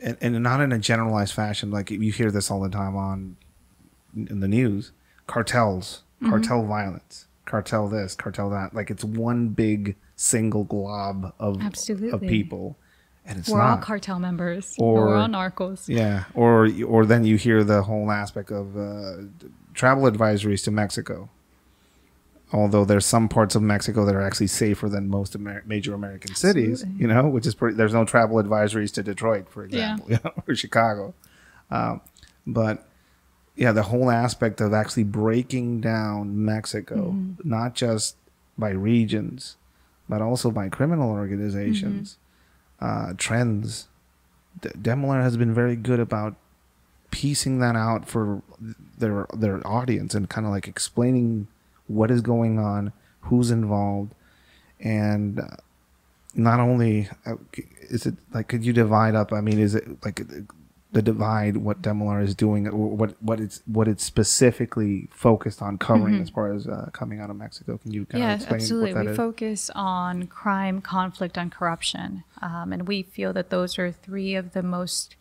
and, and not in a generalized fashion. Like you hear this all the time on in the news, cartels, cartel violence, cartel this, cartel that. Like it's one big single glob of of Absolutely. people, and it's we're all not. cartel members Or- we're all narcos yeah, or or then you hear the whole aspect of uh, travel advisories to Mexico. Although there's some parts of Mexico that are actually safer than most Amer- major American cities, Absolutely. you know, which is pretty. There's no travel advisories to Detroit, for example, you know, or Chicago. Um, but yeah, the whole aspect of actually breaking down Mexico, not just by regions, but also by criminal organizations, uh, trends. D- Demoler has been very good about piecing that out for their their audience and kind of like explaining what is going on, who's involved, and uh, not only uh, is it like could you divide up? I mean, is it like the divide what Demoler is doing, or what what it's what it's specifically focused on covering as far as uh, coming out of Mexico? Can you kind of Yeah, explain absolutely. what that We is? focus on crime, conflict, and corruption. Um, and we feel that those are three of the most,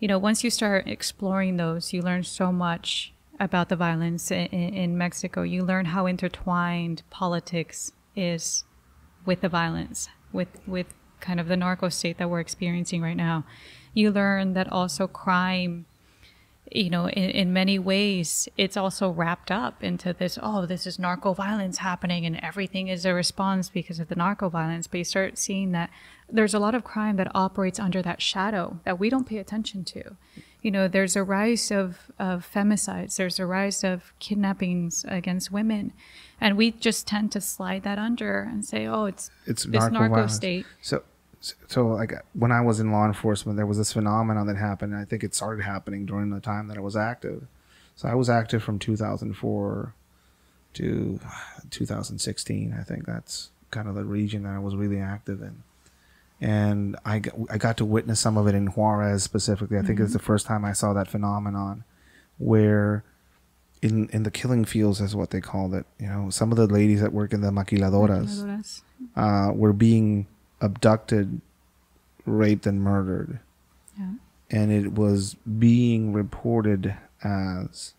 you know, once you start exploring those, you learn so much about the violence in, in Mexico. You learn how intertwined politics is with the violence, with with kind of the narco state that we're experiencing right now. You learn that also crime, you know, in, in many ways, it's also wrapped up into this. Oh, this is narco violence happening, and everything is a response because of the narco violence. But you start seeing that there's a lot of crime that operates under that shadow that we don't pay attention to you know, there's a rise of, of femicides, there's a rise of kidnappings against women. And we just tend to slide that under and say, oh, it's, it's this narco, narco state. So, so like when I was in law enforcement, there was this phenomenon that happened. I think it started happening during the time that I was active. So I was active from 2004 to 2016. I think that's kind of the region that I was really active in. And I got, I got to witness some of it in Juarez specifically. I think it's the first time I saw that phenomenon where in in the killing fields is what they called it. You know, some of the ladies that work in the maquiladoras Maquiladoras. uh, were being abducted, raped, and murdered. Yeah. And it was being reported as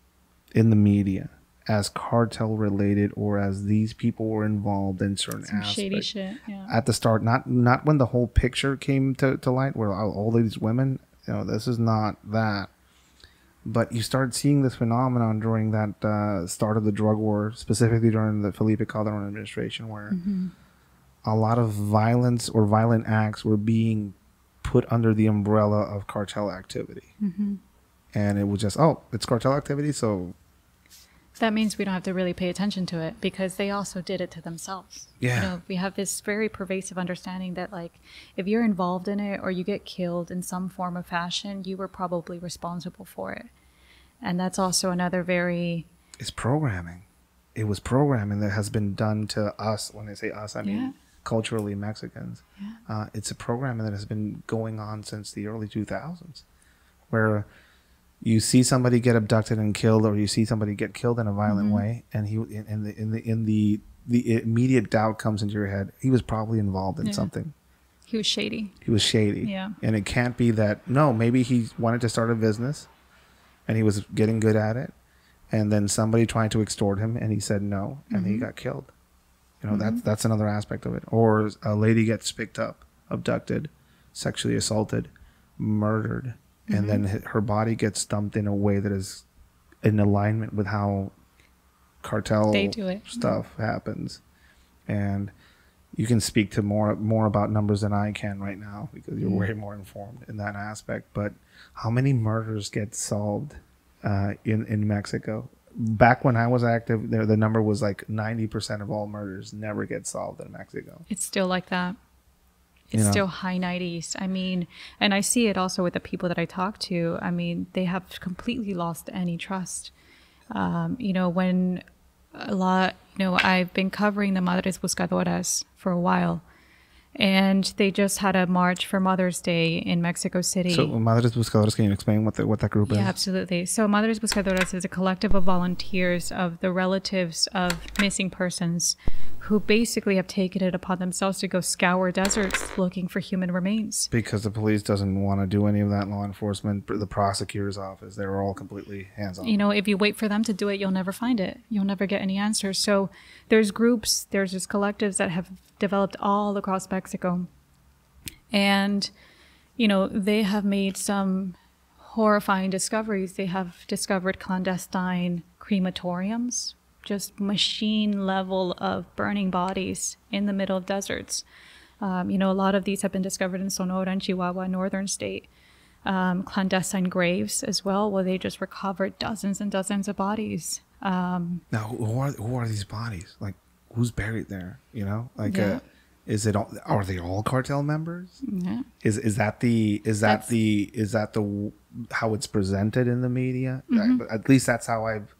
in the media as cartel related or as these people were involved in certain Some aspects. shady shit. Yeah. At the start, not not when the whole picture came to, to light, where all, these women, you know, this is not that. But you start seeing this phenomenon during that uh, start of the drug war, specifically during the Felipe Calderon administration, where a lot of violence or violent acts were being put under the umbrella of cartel activity. And it was just, oh, it's cartel activity, so that means we don't have to really pay attention to it because they also did it to themselves. Yeah. You know, we have this very pervasive understanding that like if you're involved in it or you get killed in some form of fashion, you were probably responsible for it. And that's also another very it's programming. It was programming that has been done to us. When I say us, I mean Yeah. culturally Mexicans. Uh, it's a programming that has been going on since the early 2000s, where you see somebody get abducted and killed, or you see somebody get killed in a violent mm-hmm. way, and he in, the in the in the the immediate doubt comes into your head. He was probably involved in Yeah. something. he was shady. He was shady. Yeah. And it can't be that no, maybe he wanted to start a business and he was getting good at it. And then somebody tried to extort him and he said no and he mm-hmm. got killed. You know, that's mm-hmm. that's another aspect of it. Or a lady gets picked up, abducted, sexually assaulted, murdered, and then her body gets dumped in a way that is in alignment with how cartel They do it. stuff happens. And you can speak to more more about numbers than I can right now because you're way more informed in that aspect. But how many murders get solved uh, in in Mexico? Back when I was active, the, the number was like ninety percent of all murders never get solved in Mexico. It's still like that. You It's know? still high 90s. I mean, and I see it also with the people that I talk to. I mean, they have completely lost any trust. Um, you know, when a lot, you know, I've been covering the Madres Buscadoras for a while, and they just had a march for Mother's Day in Mexico City. So, Madres Buscadoras, can you explain what the, what that group is? Yeah, absolutely. So, Madres Buscadoras is a collective of volunteers of the relatives of missing persons who basically have taken it upon themselves to go scour deserts looking for human remains. Because the police doesn't want to do any of that. Law enforcement, the prosecutor's office, they're all completely hands on. You know, if you wait for them to do it, you'll never find it. You'll never get any answers. So, there's groups, there's just collectives that have developed all across Mexico. And, you know, they have made some horrifying discoveries. They have discovered clandestine crematoriums, just machine level of burning bodies in the middle of deserts. Um, you know, a lot of these have been discovered in Sonora and Chihuahua, northern state. Um, clandestine graves as well, where they just recovered dozens and dozens of bodies. Um, Now, who are who are these bodies? Like, who's buried there? You know, like, Yeah. uh, is it all? Are they all cartel members? yeah. Is is that the is that That's- the is that the how it's presented in the media? Mm-hmm. I- at least that's how I've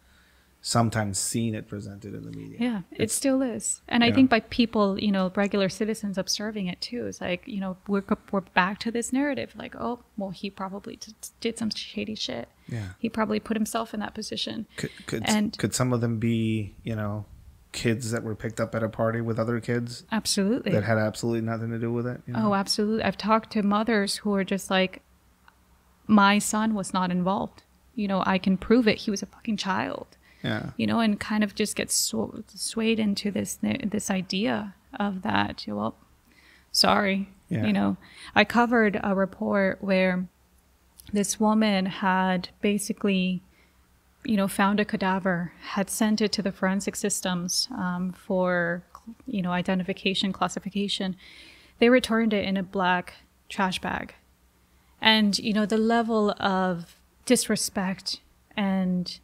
sometimes seen it presented in the media. Yeah, it still is. And I think by people, you know, regular citizens observing it too, it's like, you know, we're, we're back to this narrative like, oh, well, he probably did some shady shit. Yeah. He probably put himself in that position. Could could And- could some of them be you know kids that were picked up at a party with other kids Absolutely. that had absolutely nothing to do with it? You know? Oh, absolutely. I've talked to mothers who are just like, my son was not involved. you know, I can prove it. He was a fucking child, Yeah. you know, and kind of just get sw- swayed into this this idea of that. Well, sorry, Yeah. you know, I covered a report where this woman had basically you know found a cadaver had sent it to the forensic systems um, for you know identification classification they returned it in a black trash bag and you know the level of disrespect and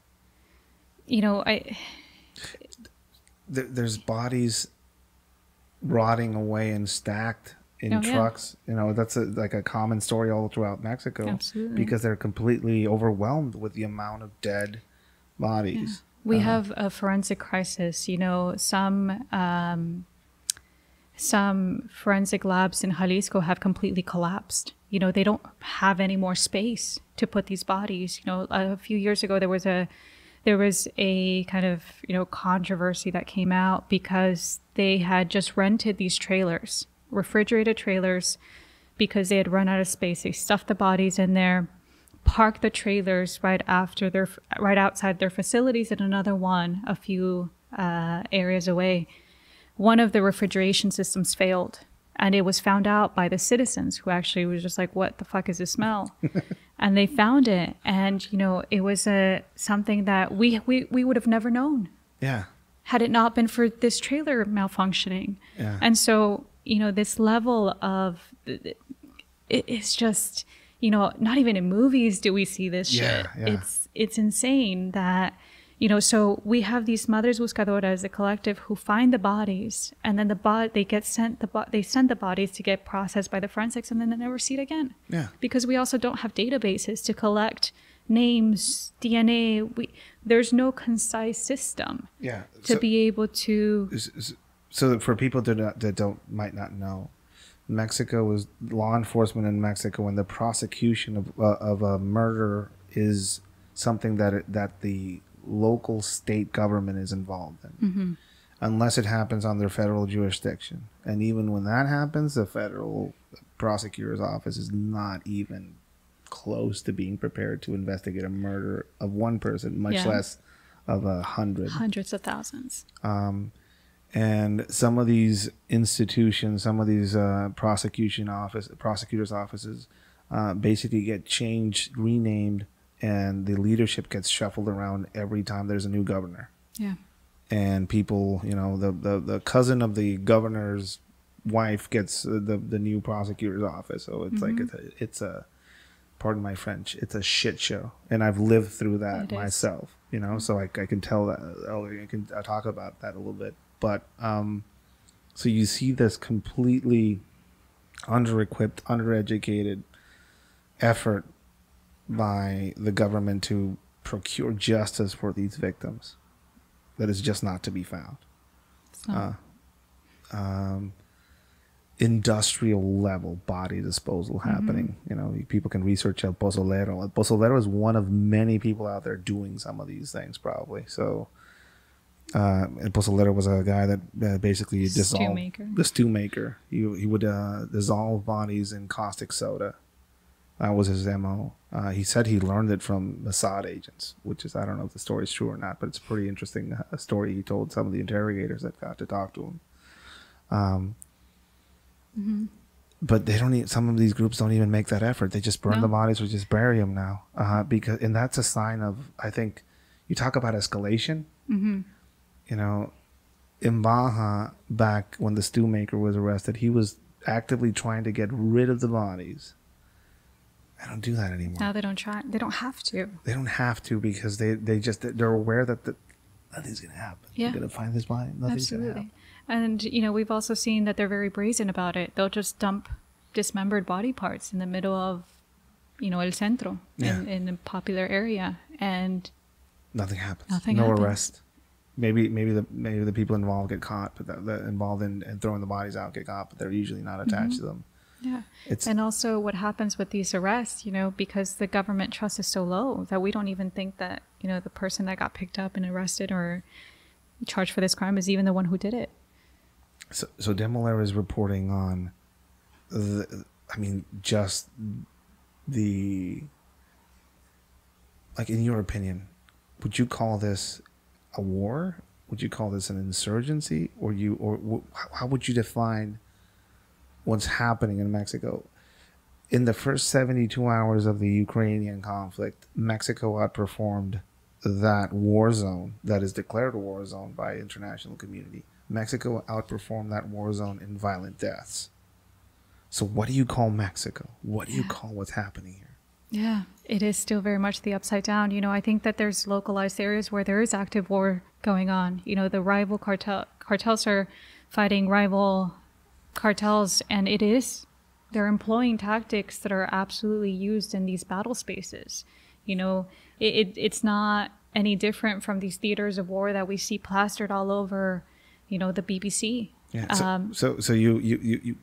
you know i There, there's bodies rotting away and stacked in Oh, yeah. trucks. You know, that's a, like a common story all throughout Mexico. Absolutely. Because they're completely overwhelmed with the amount of dead bodies. we have a forensic crisis you know some um, some forensic labs in jalisco have completely collapsed you know they don't have any more space to put these bodies you know a few years ago there was a there was a kind of you know controversy that came out because they had just rented these trailers refrigerated trailers because they had run out of space. They stuffed the bodies in there parked the trailers right after their right outside their facilities and another one a few uh, areas away. One of the refrigeration systems failed and it was found out by the citizens who actually was just like what the fuck is this smell and they found it and you know it was a something that we we, we would have never known Yeah. had it not been for this trailer malfunctioning. Yeah. And so, you know, this level of it, it's just, you know, not even in movies do we see this Yeah, shit. yeah. It's it's insane that you know, so we have these mothers buscadoras, the collective, who find the bodies, and then the bod they get sent the bo- they send the bodies to get processed by the forensics, and then they never see it again Yeah. because we also don't have databases to collect names, DNA. We there's no concise system Yeah. to So- be able to so for people that, not, that don't might not know mexico was law enforcement in mexico and the prosecution of, uh, of a murder is something that it, that the local state government is involved in unless it happens under federal jurisdiction and even when that happens the federal prosecutor's office is not even close to being prepared to investigate a murder of one person much Yeah. less of a hundred hundreds of thousands. and some of these institutions, some of these uh, prosecution office, prosecutors' offices, uh, basically get changed, renamed, and the leadership gets shuffled around every time there's a new governor. Yeah. And people, you know, the the, the cousin of the governor's wife gets uh, the the new prosecutor's office. So it's like it's a, it's a, pardon my French, it's a shit show. And I've lived through that It is. myself, you know, so I, I can tell that. oh, I can I talk about that a little bit, but um, so you see this completely under-equipped, undereducated effort by the government to procure justice for these victims that is just not to be found. It's not- Industrial level body disposal happening. You know, people can research El Pozolero. El Pozolero is one of many people out there doing some of these things, probably. So, uh, El Pozolero was a guy that uh, basically Stew dissolved maker. the stew maker. He he would uh, dissolve bodies in caustic soda. That was his mo. Uh, he said he learned it from Mossad agents, which is I don't know if the story is true or not, but it's a pretty interesting uh, story he told some of the interrogators that got to talk to him. Um, But they don't. Even, some of these groups don't even make that effort. They just burn the bodies or just bury them now, uh, because and that's a sign of I think you talk about escalation. Mm-hmm. You know, in Baja, back when the stew maker was arrested, he was actively trying to get rid of the bodies. I don't do that anymore. now they don't try. They don't have to. They don't have to because they they just they're aware that the, nothing's gonna happen. Yeah. You're gonna find this body. Nothing's gonna Absolutely. happen. And you know, we've also seen that they're very brazen about it. They'll just dump dismembered body parts in the middle of, you know, el centro in, Yeah. in a popular area, and Nothing happens. Nothing no happens. arrest. Maybe maybe the maybe the people involved get caught, but the, the involved in, in throwing the bodies out get caught, but they're usually not attached mm-hmm. to them. Yeah. It's And also, what happens with these arrests, you know, because the government trust is so low that we don't even think that, you know, the person that got picked up and arrested or charged for this crime is even the one who did it. so, so Demolera is reporting on the I mean just the like in your opinion, would you call this a war? Would you call this an insurgency, or you, or wh- how would you define what's happening in Mexico? In the first 72 hours of the Ukrainian conflict, Mexico outperformed that war zone that is declared a war zone by international community. Mexico outperformed that war zone in violent deaths. So what do you call Mexico? What do you call what's happening here? Yeah, it is still very much the upside down. You know, I think that there's localized areas where there is active war going on. You know, the rival cartel cartels are fighting rival cartels, and it is they're employing tactics that are absolutely used in these battle spaces. You know, it, it it's not any different from these theaters of war that we see plastered all over. You know, the BBC. Yeah. So, Um, so, so you, you, you, you,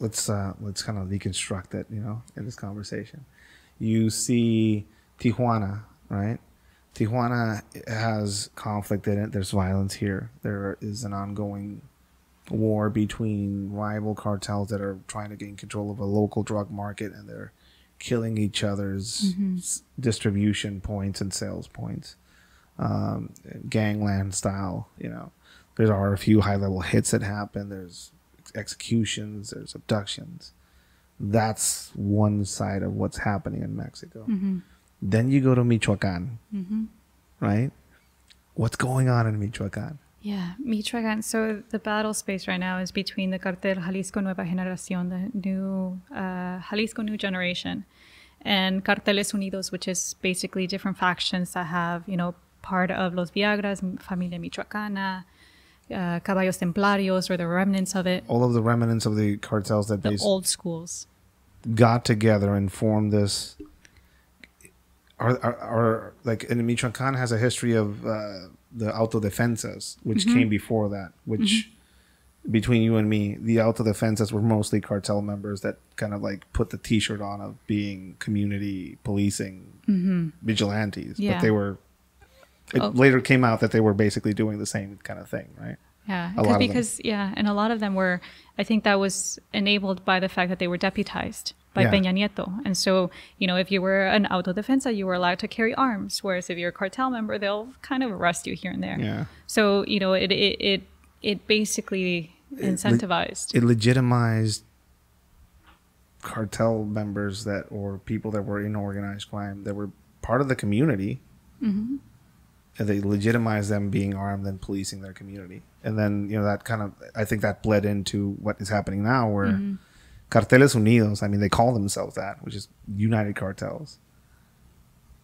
let's, uh, let's kind of deconstruct it, you know, in this conversation. You see Tijuana, right? Tijuana has conflict in it. There's violence here. There is an ongoing war between rival cartels that are trying to gain control of a local drug market and they're killing each other's mm-hmm. s- distribution points and sales points um, gangland style you know. There are a few high level hits that happen. There's executions there's abductions. That's one side of what's happening in mexico. Mm-hmm. Then you go to michoacan mm-hmm. right? What's going on in michoacan Yeah, Michoacan. So the battle space right now is between the Cartel Jalisco Nueva Generación, the new uh, Jalisco New Generation, and Carteles Unidos, which is basically different factions that have, you know, part of Los Viagras, Familia Michoacana, uh, Caballeros Templarios, or the remnants of it, all of the remnants of the cartels that the old schools. got together and formed this are, are, are like and Michoacan has a history of uh, the auto autodefensas which mm-hmm. came before that which mm-hmm. between you and me the auto autodefensas were mostly cartel members that kind of like put the t-shirt on of being community policing mm-hmm. vigilantes Yeah. but they were it Oh. later came out that they were basically doing the same kind of thing right Yeah, A lot of them. because yeah, and a lot of them were. I think that was enabled by the fact that they were deputized by Yeah. Peña Nieto, and so you know, if you were an autodefensa, you were allowed to carry arms. Whereas if you're a cartel member, they'll kind of arrest you here and there. yeah So you know, it it it, it basically incentivized. it legitimized cartel members that or people that were in organized crime that were part of the community Mm-hmm. and they legitimized them being armed and policing their community and then you know that kind of i think that bled into what is happening now where carteles unidos i mean they call themselves that which is united cartels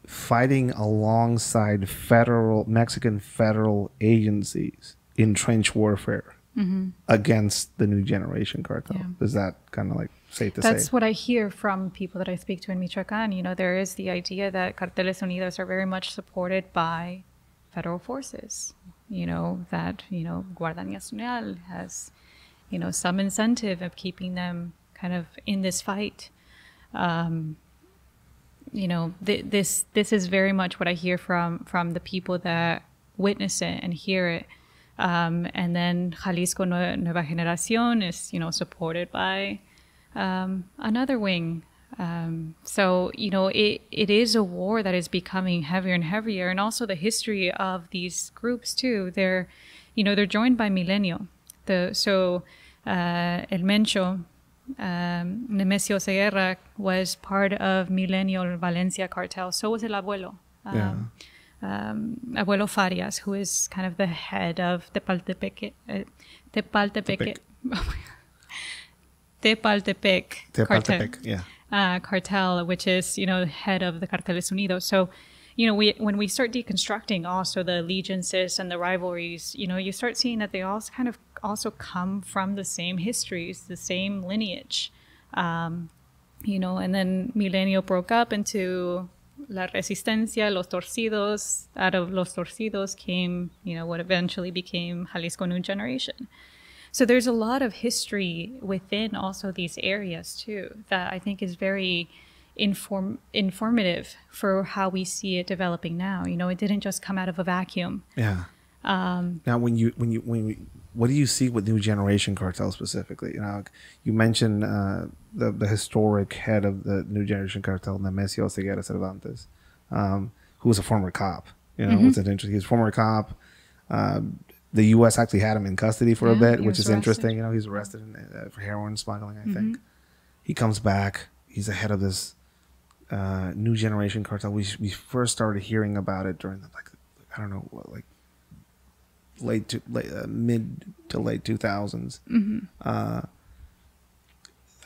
fighting alongside federal mexican federal agencies in trench warfare mm-hmm. against the new generation cartel. Yeah. Is that kind of like safe to That's say? That's what I hear from people that I speak to in Michoacan. You know, there is the idea that Carteles Unidos are very much supported by federal forces. You know, that, you know, Guardia Nacional has, you know, some incentive of keeping them kind of in this fight. Um, you know, th- this this is very much what I hear from from the people that witness it and hear it. Um, and then Jalisco Nueva Generación is, you know, supported by um, another wing. Um, so you know, it it is a war that is becoming heavier and heavier, and also the history of these groups too. They're, you know, they're joined by Milenio. The so uh, El Mencho, um, Nemesio Oseguera was part of Milenio Valencia cartel. So was El Abuelo. Yeah. Um, um, Abuelo Farias, who is kind of the head of Tepaltepeque, uh, Tepaltepeque, Tepaltepec cartel, Tepaltepec, yeah. uh, cartel, which is you know the head of the Carteles Unidos. So, you know, we when we start deconstructing also the allegiances and the rivalries, you know, you start seeing that they all kind of also come from the same histories, the same lineage. Um, you know, and then Milenio broke up into La Resistencia, Los Torcidos. Out of Los Torcidos came, you know, what eventually became Jalisco New Generation. So there's a lot of history within also these areas too that I think is very inform informative for how we see it developing now. You know, it didn't just come out of a vacuum. Yeah. Um, now, when you when you when we, what do you see with new generation cartel specifically? You know, you mentioned uh, the the historic head of the new generation cartel, Nemesio Oseguera Cervantes. um, who was a former cop. You know, was it interesting? He was a former cop. Um, the U.S. actually had him in custody for a bit, which is interesting. You know, he's arrested in, uh, for heroin smuggling. I think he comes back. He's the head of this uh, new generation cartel. We we first started hearing about it during the like I don't know what, like late to late uh, mid to late two Uh,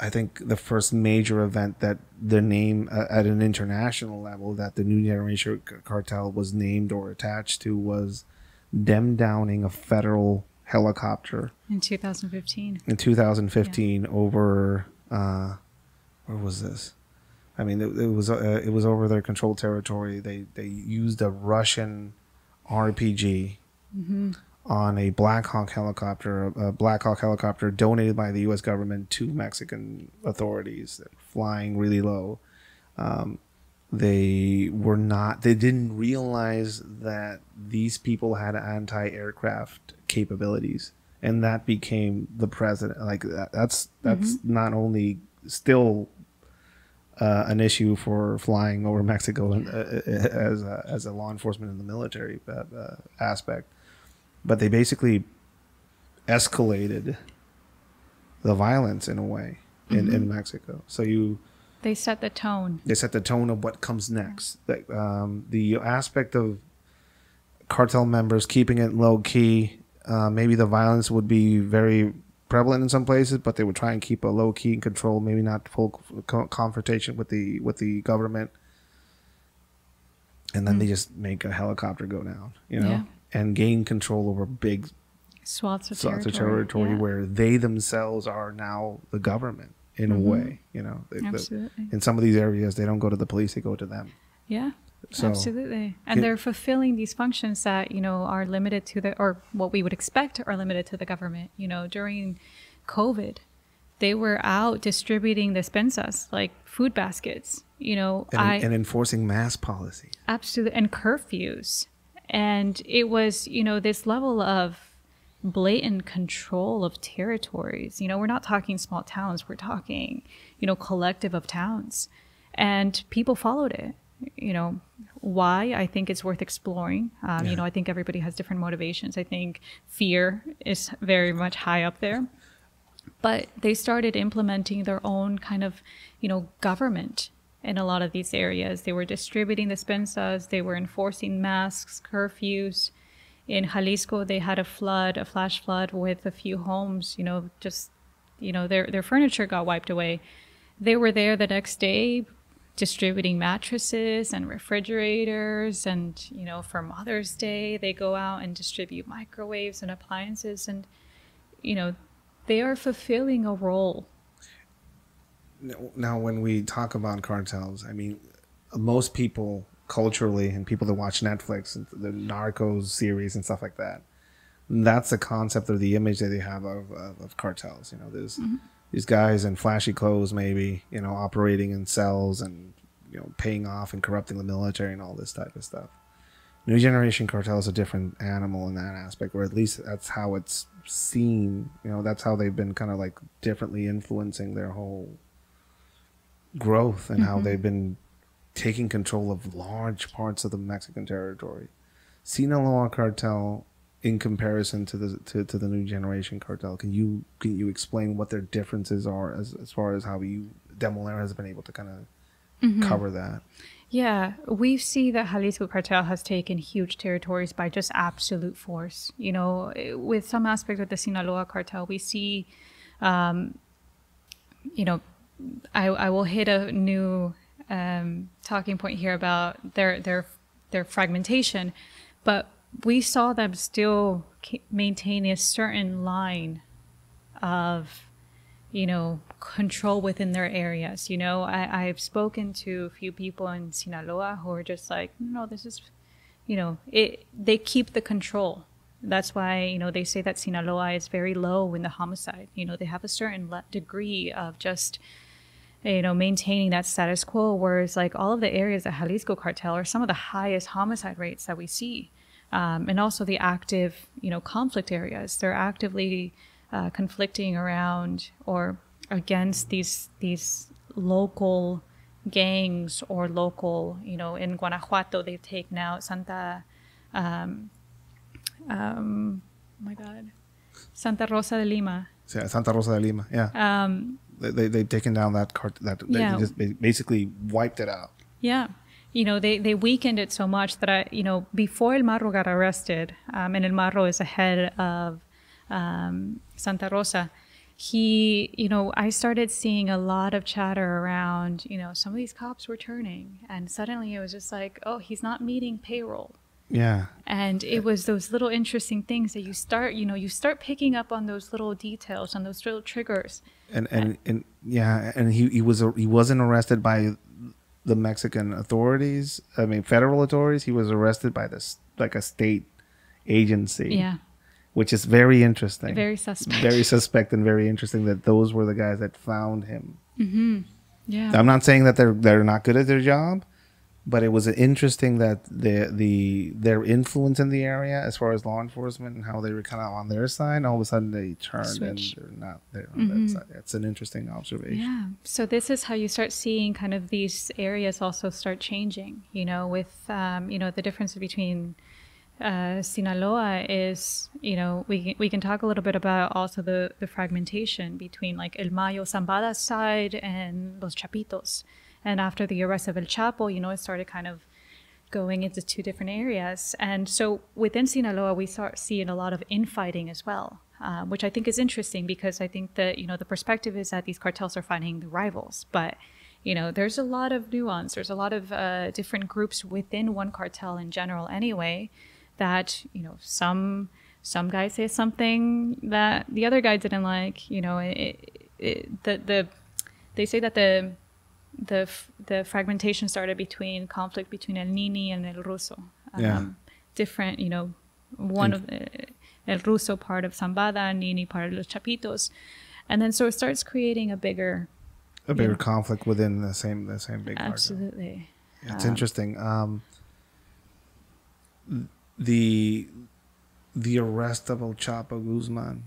I think the first major event that the name uh, at an international level that the new generation cartel was named or attached to was them downing a federal helicopter In 2015. in 2015 over uh where was this? I mean it, it was uh, it was over their controlled territory. They they used a russian rpg on a black hawk helicopter a black hawk helicopter donated by the us government to mexican authorities. Flying really low. Um, they were not they didn't realize that these people had anti-aircraft capabilities and that became the president. Like that, that's that's not only still uh, an issue for flying over Mexico and, uh, as a, as a law enforcement in the military uh, uh, aspect but they basically escalated the violence in a way in, in Mexico so you They set the tone. they set the tone of what comes next. Like, um, the aspect of cartel members keeping it low key, uh, maybe the violence would be very prevalent in some places, but they would try and keep a low key and control, maybe not full co- confrontation with the with the government. And then they just make a helicopter go down, you know, Yeah. And gain control over big Swaths of swaths territory. of territory yeah. where they themselves are now the government in a mm-hmm. way, you know. They- the- Absolutely. in some of these areas, they don't go to the police; they go to them. Yeah. So- Absolutely. And It- they're fulfilling these functions that, you know, are limited to the or what we would expect are limited to the government. You know, during COVID, they were out distributing despensas, like food baskets. You know, and, I and enforcing mass policies. absolutely and curfews and it was you know this level of blatant control of territories. You know we're not talking small towns we're talking you know collective of towns. And people followed it you know. Why? I think it's worth exploring. Um, Yeah. you know i think everybody has different motivations. I think fear is very much high up there. But they started implementing their own kind of you know government in a lot of these areas. They were distributing despensas they were enforcing masks curfews. In jalisco they had a flood a flash flood with a few homes you know just you know their their furniture got wiped away. They were there the next day distributing mattresses and refrigerators and you know for mother's day they go out and distribute microwaves and appliances and you know they are fulfilling a role Now, when we talk about cartels, I mean, most people culturally and people that watch Netflix, and the Narcos series and stuff like that, that's the concept or the image that they have of, of, of cartels. You know, there's mm-hmm. these guys in flashy clothes, maybe, you know, operating in cells and, you know, paying off and corrupting the military and all this type of stuff. New Generation Cartel is a different animal in that aspect, or at least that's how it's seen. You know, that's how they've been kind of like differently influencing their whole growth and how they've been taking control of large parts of the Mexican territory. Sinaloa cartel, in comparison to the to, to the New Generation cartel, can you can you explain what their differences are as as far as how you Demolera has been able to kind of cover that? Yeah, we see that Jalisco cartel has taken huge territories by just absolute force. You know, with some aspect of the Sinaloa cartel, we see, um, you know, I, I will hit a new um, talking point here about their their their fragmentation, but we saw them still maintain a certain line of you know, control within their areas. You know, I, I've spoken to a few people in Sinaloa who are just like, no, this is, you know, it. They keep the control. That's why you know they say that Sinaloa is very low in the homicide. You know, they have a certain degree of just, you know, maintaining that status quo. Whereas like all of the areas of Jalisco cartel are some of the highest homicide rates that we see. Um, and also the active, you know, conflict areas. They're actively uh, conflicting around or against these these local gangs or local. You know, in Guanajuato, they take now Santa. Um, um, oh my God, Santa Rosa de Lima. Yeah, Santa Rosa de Lima. Yeah, Um, they, they they've taken down that cart. That they just basically wiped it out. Yeah. You know, they, they weakened it so much that I, you know, before El Marro got arrested, um, and El Marro is ahead of um, Santa Rosa, he, you know, I started seeing a lot of chatter around, you know, some of these cops were turning. And suddenly it was just like, oh, he's not meeting payroll. Yeah, And it was those little interesting things that you start, you know, you start picking up on those little details, on those little triggers. and and and yeah, and he he was he wasn't arrested by the Mexican authorities. I mean, federal authorities. He was arrested by this like a state agency. Yeah. which is very interesting. Very suspect. very suspect and very interesting that those were the guys that found him. Mm-hmm. Yeah. I'm not saying that they're they're not good at their job, but it was interesting that the the their influence in the area as far as law enforcement and how they were kind of on their side, all of a sudden they turned Switch. and they're not there on that side. That's an interesting observation. Yeah. So this is how you start seeing kind of these areas also start changing. You know, with um, you know the difference between uh, Sinaloa is you know we can- we can talk a little bit about also the the fragmentation between like El Mayo Zambada side and Los Chapitos, and after the arrest of El Chapo, you know, it started kind of going into two different areas. And so within Sinaloa, we start seeing a lot of infighting as well, um, which I think is interesting because I think that, you know, the perspective is that these cartels are fighting the rivals. But, you know, there's a lot of nuance. There's a lot of uh, different groups within one cartel in general anyway that, you know, some some guy says something that the other guy didn't like, you know, it, it, the, the, they say that the the f- the fragmentation started between conflict between El Nini and El Ruso. Um, Yeah. Different, you know, one of the El Ruso part of Zambada, Nini part of Los Chapitos, and then so it starts creating a bigger. A bigger Yeah. conflict within the same the same big. Absolutely. It's interesting. Um, the the arrest of El Chapo Guzman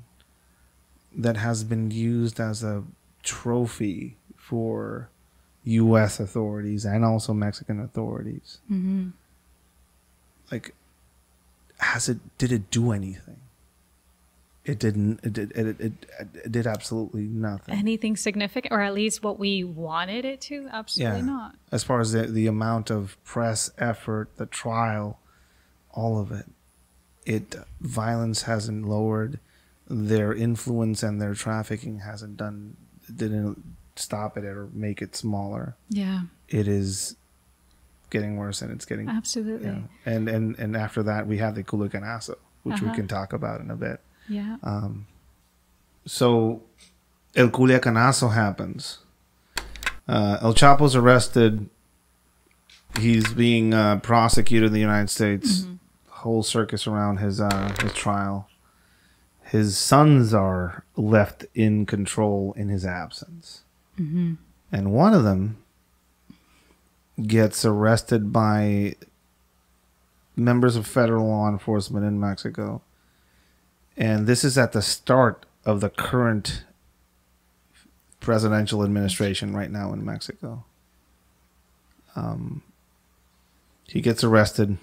that has been used as a trophy for U.S. authorities and also Mexican authorities. hmm Like, has it? Did it do anything? It didn't. It did. It, it, it did absolutely nothing. Anything significant, or at least what we wanted it to? Absolutely Yeah. not. as far as the, the amount of press effort, the trial, all of it, it violence hasn't lowered. Their influence and their trafficking hasn't done didn't stop it or make it smaller. Yeah, It is getting worse and it's getting absolutely. yeah. And and and after that we have the Culiacanazo, which we Uh-huh. can talk about in a bit. Yeah. um So El Culiacanazo happens. Uh, El Chapo's arrested. He's being uh, prosecuted in the United States. Whole circus around his uh, his trial. His sons are left in control in his absence, and one of them gets arrested by members of federal law enforcement in Mexico and this is at the start of the current presidential administration right now in Mexico. Um, he gets arrested.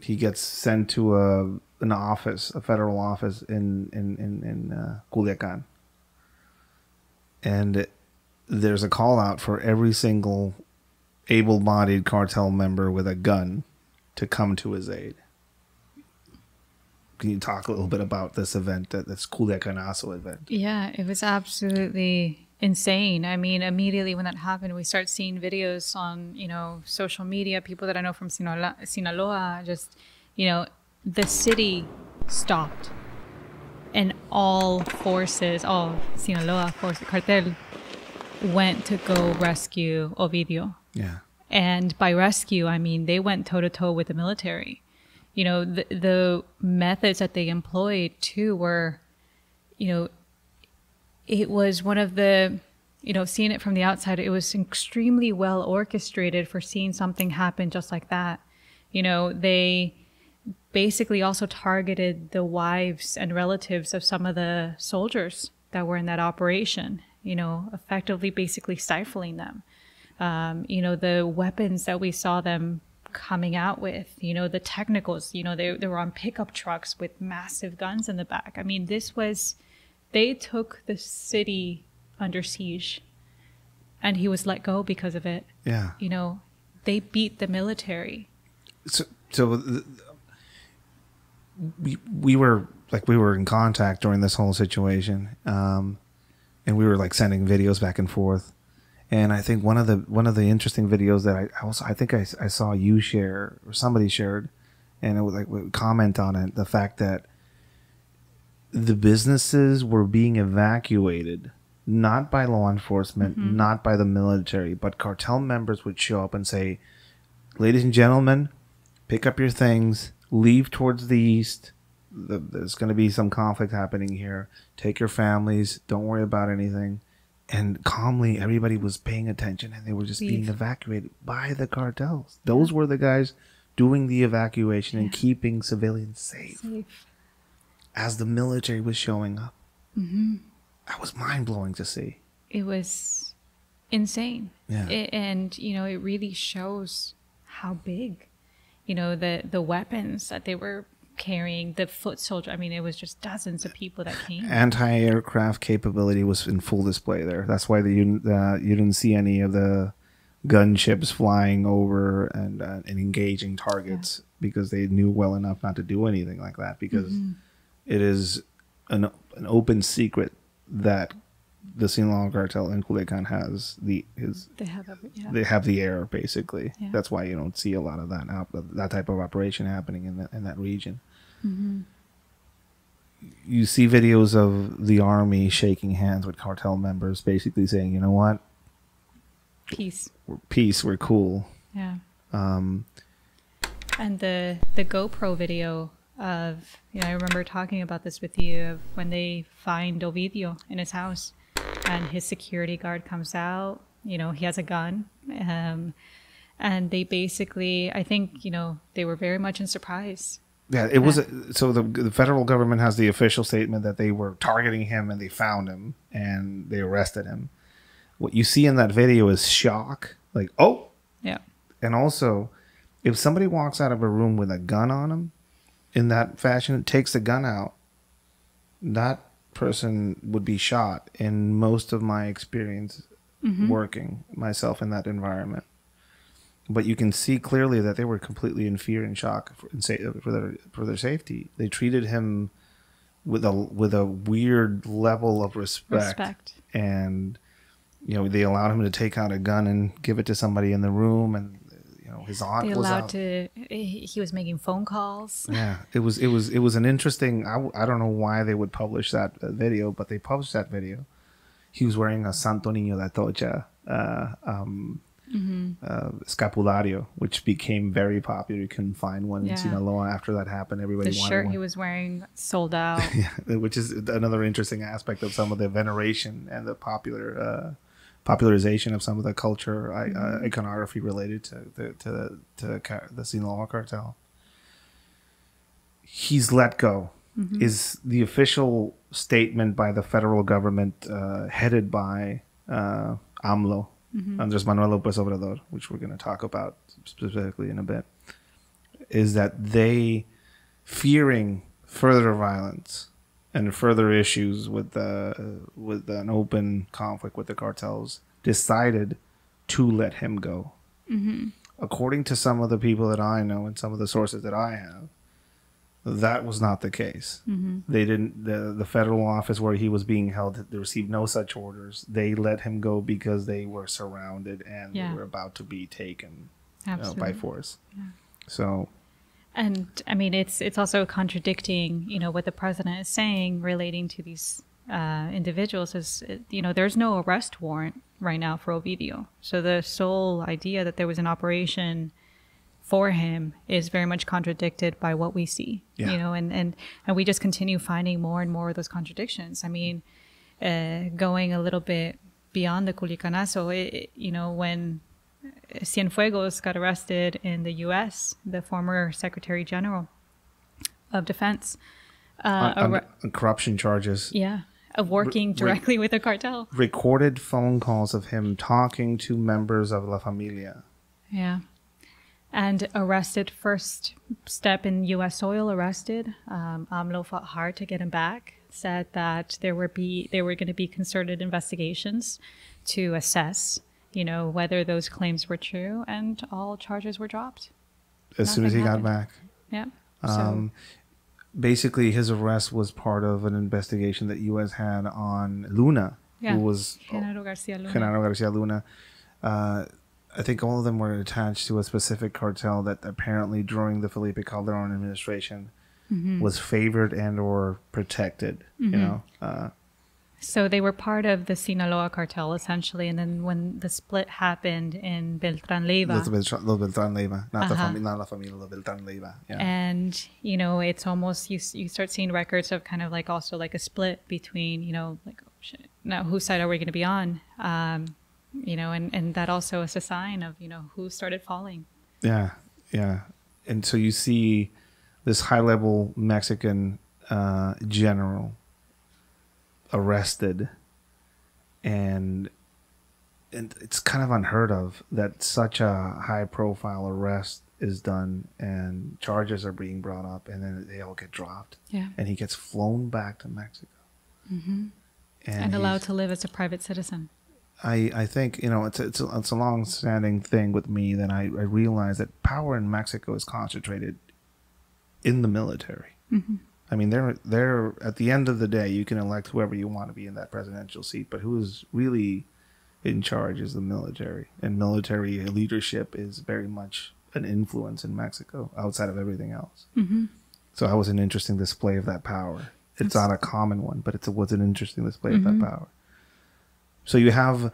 He gets sent to a an office, a federal office in in in, in uh, Culiacan, and there's a call out for every single able-bodied cartel member with a gun to come to his aid can you talk a little bit about this event, this Culiacanazo event? Yeah, it was absolutely insane. I mean, immediately when that happened, we start seeing videos on, you know, social media, people that I know from Sinaloa, Sinaloa just, you know, the city stopped. And all forces, all Sinaloa force cartel went to go rescue Ovidio. Yeah. And by rescue, I mean they went toe to toe with the military. You know, the, the methods that they employed too were, you know, it was one of the, you know, seeing it from the outside, it was extremely well orchestrated for seeing something happen just like that. You know, they basically also targeted the wives and relatives of some of the soldiers that were in that operation, you know, effectively basically stifling them. Um, you know, the weapons that we saw them coming out with, you know, the technicals, you know, they, they were on pickup trucks with massive guns in the back. I mean, this was, they took the city under siege and he was let go because of it. Yeah. You know, they beat the military. so, so we we were like we were in contact during this whole situation, um, and we were like sending videos back and forth. And I think one of the one of the interesting videos that I, I also I think I, I saw you share or somebody shared, and it was like comment on it the fact that the businesses were being evacuated not by law enforcement, not by the military, but cartel members would show up and say, "Ladies and gentlemen, pick up your things, leave towards the east. The, there's going to be some conflict happening here. Take your families. Don't worry about anything." And calmly, everybody was paying attention, and they were just being evacuated by the cartels. Those were the guys doing the evacuation and keeping civilians safe Safe. as the military was showing up. Mm-hmm. That was mind blowing to see. It was insane. Yeah. It, and, you know, it really shows how big, you know, the, the weapons that they were carrying, the foot soldier. I mean, it was just dozens of people that came. Anti-aircraft capability was in full display there. That's why the, you uh, you didn't see any of the gunships flying over and uh, and engaging targets because they knew well enough not to do anything like that because it is an an open secret that the Sinaloa cartel in Culiacan has the is They have every, yeah. they have the air basically. Yeah. That's why you don't see a lot of that op- that type of operation happening in that in that region. You see videos of the army shaking hands with cartel members, basically saying, "You know what? Peace. We're peace. We're cool." Yeah. Um, And the the GoPro video of you know I remember talking about this with you of when they find Ovidio in his house and his security guard comes out you know he has a gun um, and they basically I think you know they were very much in surprise. Yeah, it was so the, the federal government has the official statement that they were targeting him and they found him and they arrested him. What you see in that video is shock, like oh, yeah. And also, if somebody walks out of a room with a gun on them in that fashion, takes the gun out, that person would be shot in most of my experience mm-hmm. working myself in that environment. But you can see clearly that they were completely in fear and shock for, and sa- for their for their safety. They treated him with a with a weird level of respect respect and you know they allowed him to take out a gun and give it to somebody in the room and know his aunt they was allowed out. to he was making phone calls. Yeah it was it was it was an interesting I, I don't know why they would publish that uh, video but they published that video. He was wearing a santo niño de atocha uh, um, uh, escapulario which became very popular. You couldn't find one Yeah. in sinaloa. After that happened everybody the wanted shirt one. he was wearing sold out. Yeah, which is another interesting aspect of some of the veneration and the popular uh, popularization of some of the culture uh, iconography related to the to the to the, the Sinaloa cartel. He's let go. Is the official statement by the federal government uh, headed by uh, AMLO, Andres Manuel Lopez Obrador, which we're going to talk about specifically in a bit, is that they fearing further violence and further issues with uh, with an open conflict with the cartels, decided to let him go. According to some of the people that I know and some of the sources that I have, that was not the case. They didn't. The the federal office where he was being held, they received no such orders. They let him go because they were surrounded and Yeah. they were about to be taken you know, by force. So And I mean, it's it's also contradicting, you know, what the president is saying relating to these uh, individuals. Is you know, there's no arrest warrant right now for Ovidio. So the sole idea that there was an operation for him is very much contradicted by what we see. Yeah. You know, and and and we just continue finding more and more of those contradictions. I mean, uh, going a little bit beyond the Culiacanazo, it, it- you know, when Cienfuegos got arrested in the U.S., the former Secretary General of Defense. Uh, on, arre- on corruption charges. yeah, of working directly with a cartel. recorded phone calls of him talking to members of La Familia. Yeah. And arrested first step in U.S. soil. Arrested. Um, AMLO fought hard to get him back. Said that there were be there were going to be concerted investigations to assess, you know, whether those claims were true, and all charges were dropped. As soon as he Nothing got back, Yeah. um, basically his arrest was part of an investigation that U.S. had on Luna, Yeah. who was Genaro Garcia Luna. Genaro Garcia Luna. Uh, I think all of them were attached to a specific cartel that apparently during the Felipe Calderon administration Mm-hmm. was favored and or protected. You know, uh, So they were part of the Sinaloa cartel essentially, and then when the split happened in Beltran Leiva, los, Beltran, los Beltran Leiva, not the Uh-huh. familia, not la familia, los Beltran Leiva. Yeah. and you know it's almost you you start seeing records of kind of like also like a split between you know like oh shit now whose side are we going to be on um you know and and that also is a sign of you know who started falling Yeah, yeah. And so you see this high level Mexican uh, general arrested, and and it's kind of unheard of that such a high profile arrest is done and charges are being brought up and then they all get dropped. Yeah. And he gets flown back to Mexico. Mm-hmm. And, and, allowed to live as a private citizen. I, I think you know it's a, it's a, it's a long standing thing with me that I, I realize that power in Mexico is concentrated in the military. Mm-hmm. I mean, they're they're at the end of the day, you can elect whoever you want to be in that presidential seat, but who is really in charge is the military, and military leadership is very much an influence in Mexico outside of everything else. So that was an interesting display of that power. It's not a common one, but it was an interesting display of that power. So you have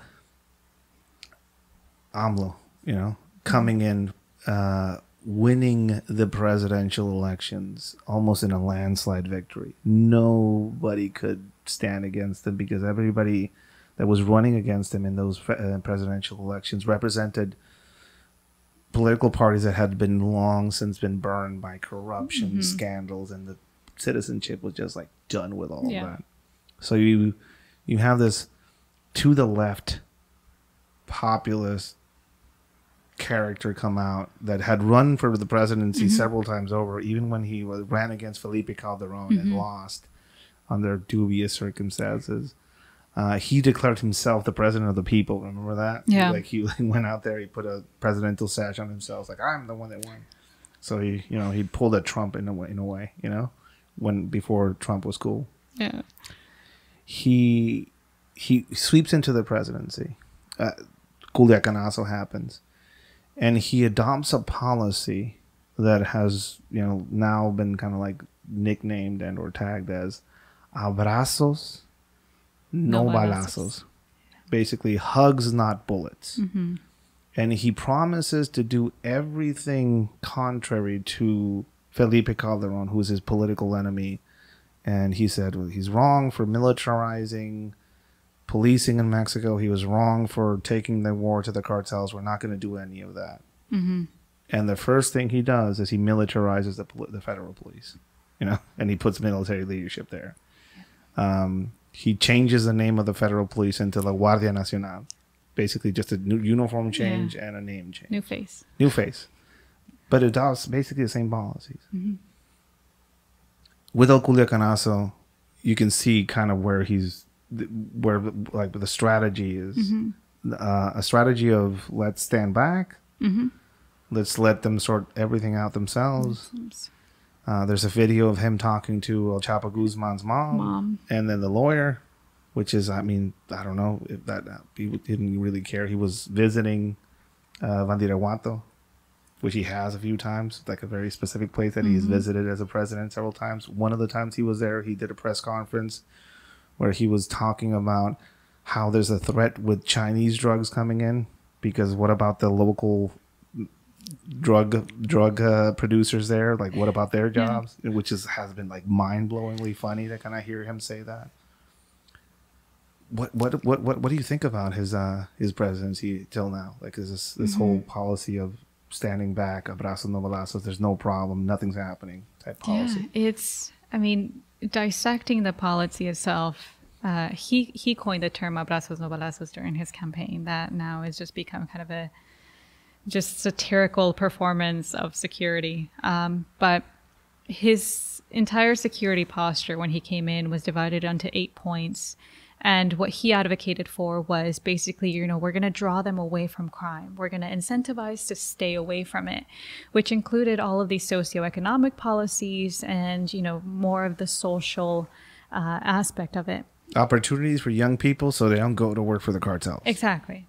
AMLO, you know, coming in, uh, winning the presidential elections almost in a landslide victory. Nobody could stand against him because everybody that was running against him in those uh, presidential elections represented political parties that had been long since been burned by corruption scandals and the citizenship was just like done with all Yeah. of that. So you you have this to the left populist character come out that had run for the presidency several times over, even when he was, ran against Felipe Calderon and lost under dubious circumstances. Uh, he declared himself the president of the people. Remember that? Yeah. Like he went out there, he put a presidential sash on himself, like I'm the one that won. So he, you know, he pulled a Trump in a way, in a way, you know, when before Trump was cool yeah he he sweeps into the presidency. Uh, Culiacanazo happens, and he adopts a policy that has you know now been kind of like nicknamed and or tagged as abrazos, no, No balazos. balazos. Basically, hugs, not bullets. Mm-hmm. And he promises to do everything contrary to Felipe Calderon, who is his political enemy, and he said well, he's wrong for militarizing policing in Mexico. He was wrong for taking the war to the cartels. We're not going to do any of that. Mm-hmm. And the first thing he does is he militarizes the the federal police, you know, and he puts military leadership there. Um, he changes the name of the federal police into La Guardia Nacional, basically just a new uniform change and a name change new face new face, but it adopts basically the same policies. With El Culiacanazo, you can see kind of where he's, where like the strategy is, uh, a strategy of let's stand back, let's let them sort everything out themselves. Uh, there's a video of him talking to El Chapo Guzman's mom, Mom. and then the lawyer, which is, I mean, I don't know if that he didn't really care. He was visiting uh, Badiraguato, which he has a few times, like a very specific place that he's visited as a president several times. One of the times he was there, he did a press conference where he was talking about how there's a threat with Chinese drugs coming in because what about the local drug drug uh, producers there? Like, what about their jobs? Which is has been like mind blowingly funny to kind of hear him say that. What what what what what do you think about his uh his presidency till now? Like, is this this whole policy of standing back, abrazo no balazos, there's no problem, nothing's happening type policy? Yeah, it's. I mean, dissecting the policy itself. uh, he he coined the term "abrazos no balazos" during his campaign. That now has just become kind of a just satirical performance of security. Um, but his entire security posture when he came in was divided onto eight points. And what he advocated for was basically, you know, we're going to draw them away from crime. We're going to incentivize to stay away from it, which included all of these socioeconomic policies and, you know, more of the social uh, aspect of it. Opportunities for young people so they don't go to work for the cartels. Exactly.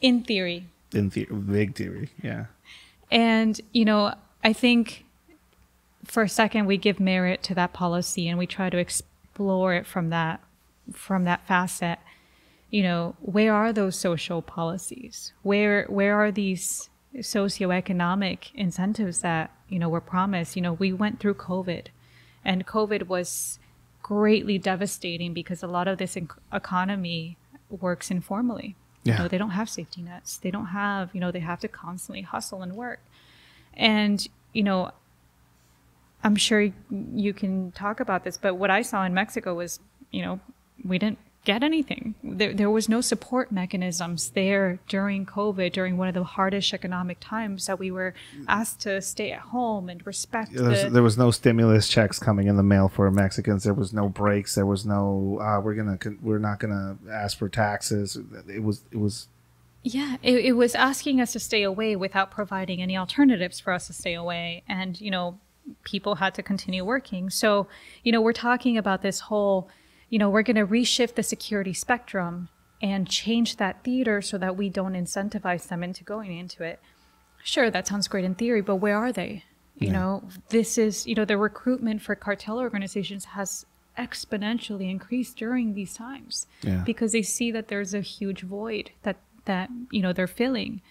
In theory. In theory, big theory, yeah. And, you know, I think for a second we give merit to that policy and we try to explore it from that from that facet. You know, where are those social policies? Where where are these socioeconomic incentives that, you know, were promised? You know, we went through COVID and COVID was greatly devastating because a lot of this economy works informally. You Yeah. know, they don't have safety nets. They don't have, you know, they have to constantly hustle and work. And, you know, I'm sure you can talk about this, but what I saw in Mexico was, you know, we didn't get anything. There, there was no support mechanisms there during COVID, during one of the hardest economic times that we were asked to stay at home and respect the, there was no stimulus checks coming in the mail for Mexicans. There was no breaks. There was no uh, we're gonna we're not gonna ask for taxes. It was it was Yeah, it, it was asking us to stay away without providing any alternatives for us to stay away. And, you know, people had to continue working. So, you know, we're talking about this whole, you know, we're going to reshift the security spectrum and change that theater so that we don't incentivize them into going into it. Sure, that sounds great in theory, but where are they? You know, this is, you know, the recruitment for cartel organizations has exponentially increased during these times Yeah. because they see that there's a huge void that that you know they're filling.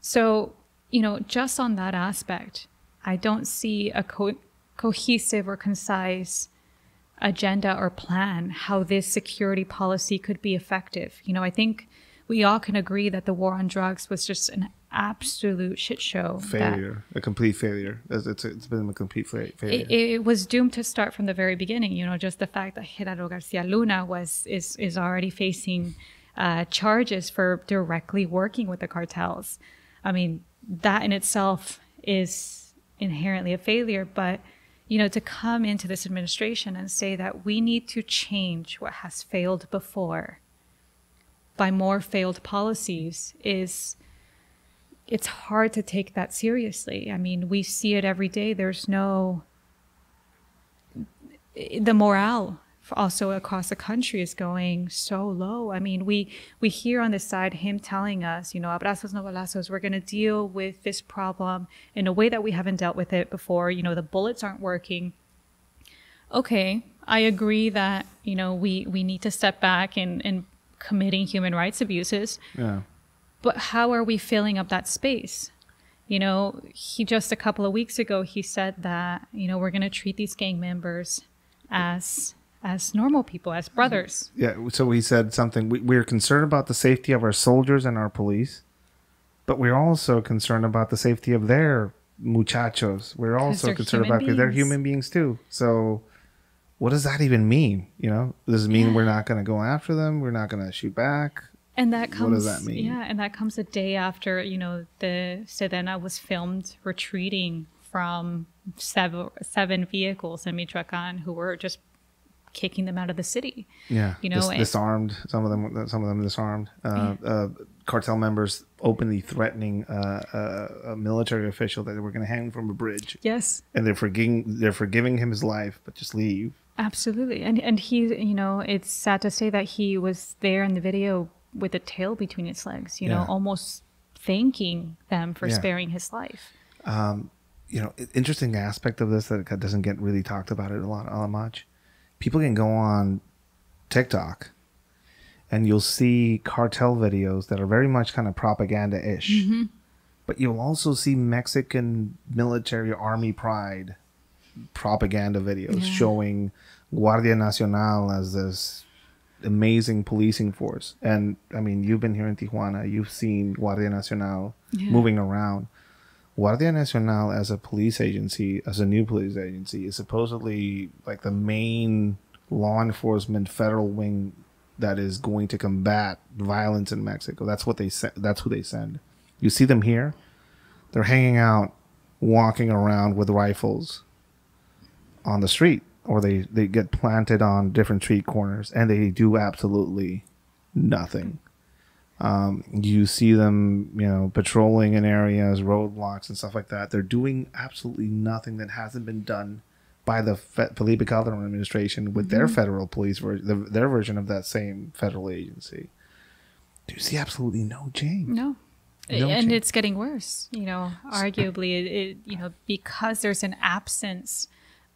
So, you know, just on that aspect, I don't see a co- cohesive or concise agenda or plan how this security policy could be effective. You know, I think we all can agree that the war on drugs was just an absolute shit show. failure, a complete failure. It's, it's, it's been a complete fa- failure. it, it was doomed to start from the very beginning. You know, just the fact that Gerardo Garcia Luna was is is already facing uh, charges for directly working with the cartels. I mean, that in itself is inherently a failure. But you know, to come into this administration and say that we need to change what has failed before by more failed policies is it's hard to take that seriously. I mean, we see it every day. There's no the morale also across the country is going so low. I mean, we we hear on the side him telling us, you know, abrazos no balazos, we're going to deal with this problem in a way that we haven't dealt with it before. You know, the bullets aren't working. Okay, I agree that you know we we need to step back in in committing human rights abuses yeah. but how are we filling up that space you know he just a couple of weeks ago he said that you know we're going to treat these gang members as as normal people as brothers Yeah. So he said something. We, we're concerned about the safety of our soldiers and our police, but we're also concerned about the safety of their muchachos. We're also concerned about because they're human beings too. So, what does that even mean? You know, does it mean we're not going to go after them? We're not going to shoot back? and that comes. What does that mean? yeah and that comes a day after you know the sedena was filmed retreating from seven seven vehicles in michoacan who were just kicking them out of the city Yeah, You know, dis- and- disarmed. Some of them, some of them disarmed. Uh, uh, cartel members openly threatening uh, a, a military official that they were going to hang from a bridge, yes and they're forgiving they're forgiving him his life, but just leave. Absolutely. And and he, you know, it's sad to say that he was there in the video with a tail between his legs, you know, almost thanking them for Yeah. sparing his life. you know, interesting aspect of this that doesn't get really talked about it a lot, a lot much. People can go on TikTok, and you'll see cartel videos that are very much kind of propaganda ish, mm-hmm. but you'll also see Mexican military army pride propaganda videos Yeah. showing Guardia Nacional as this amazing policing force. And I mean, you've been here in Tijuana, you've seen Guardia Nacional Yeah. moving around. Guardia Nacional as a police agency, as a new police agency, is supposedly like the main law enforcement federal wing that is going to combat violence in Mexico. That's what they send. That's who they send. You see them here. They're hanging out, walking around with rifles on the street, or they they get planted on different street corners, and they do absolutely nothing. Um, you see them, you know, patrolling in areas, roadblocks, and stuff like that. They're doing absolutely nothing that hasn't been done by the Fe- Felipe Calderon administration with their federal police, ver- the, their version of that same federal agency. Do you see absolutely no change? No. No and change. it's getting worse, you know, arguably it, it you know, because there's an absence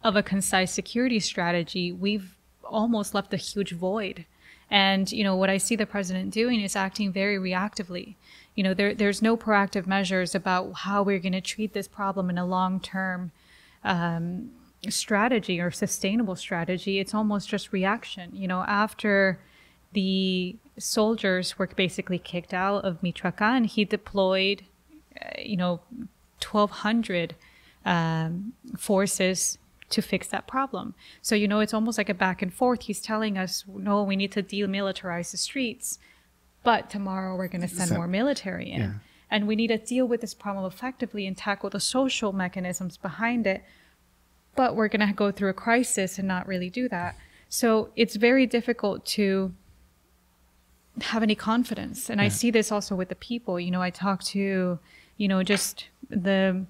of a concise security strategy, we've almost left a huge void. And, you know, what I see the president doing is acting very reactively. You know, there, there's no proactive measures about how we're going to treat this problem in a long term um, strategy or sustainable strategy. It's almost just reaction. You know, after the soldiers were basically kicked out of Michoacan, he deployed, uh, you know, 1,200 um, forces to fix that problem. So, you know, it's almost like a back and forth. He's telling us, no, we need to demilitarize the streets, but tomorrow we're going to send So- more military in. Yeah. And we need to deal with this problem effectively and tackle the social mechanisms behind it but we're going to go through a crisis and not really do that. So it's very difficult to have any confidence. And I see this also with the people. You know, I talk to, you know, just the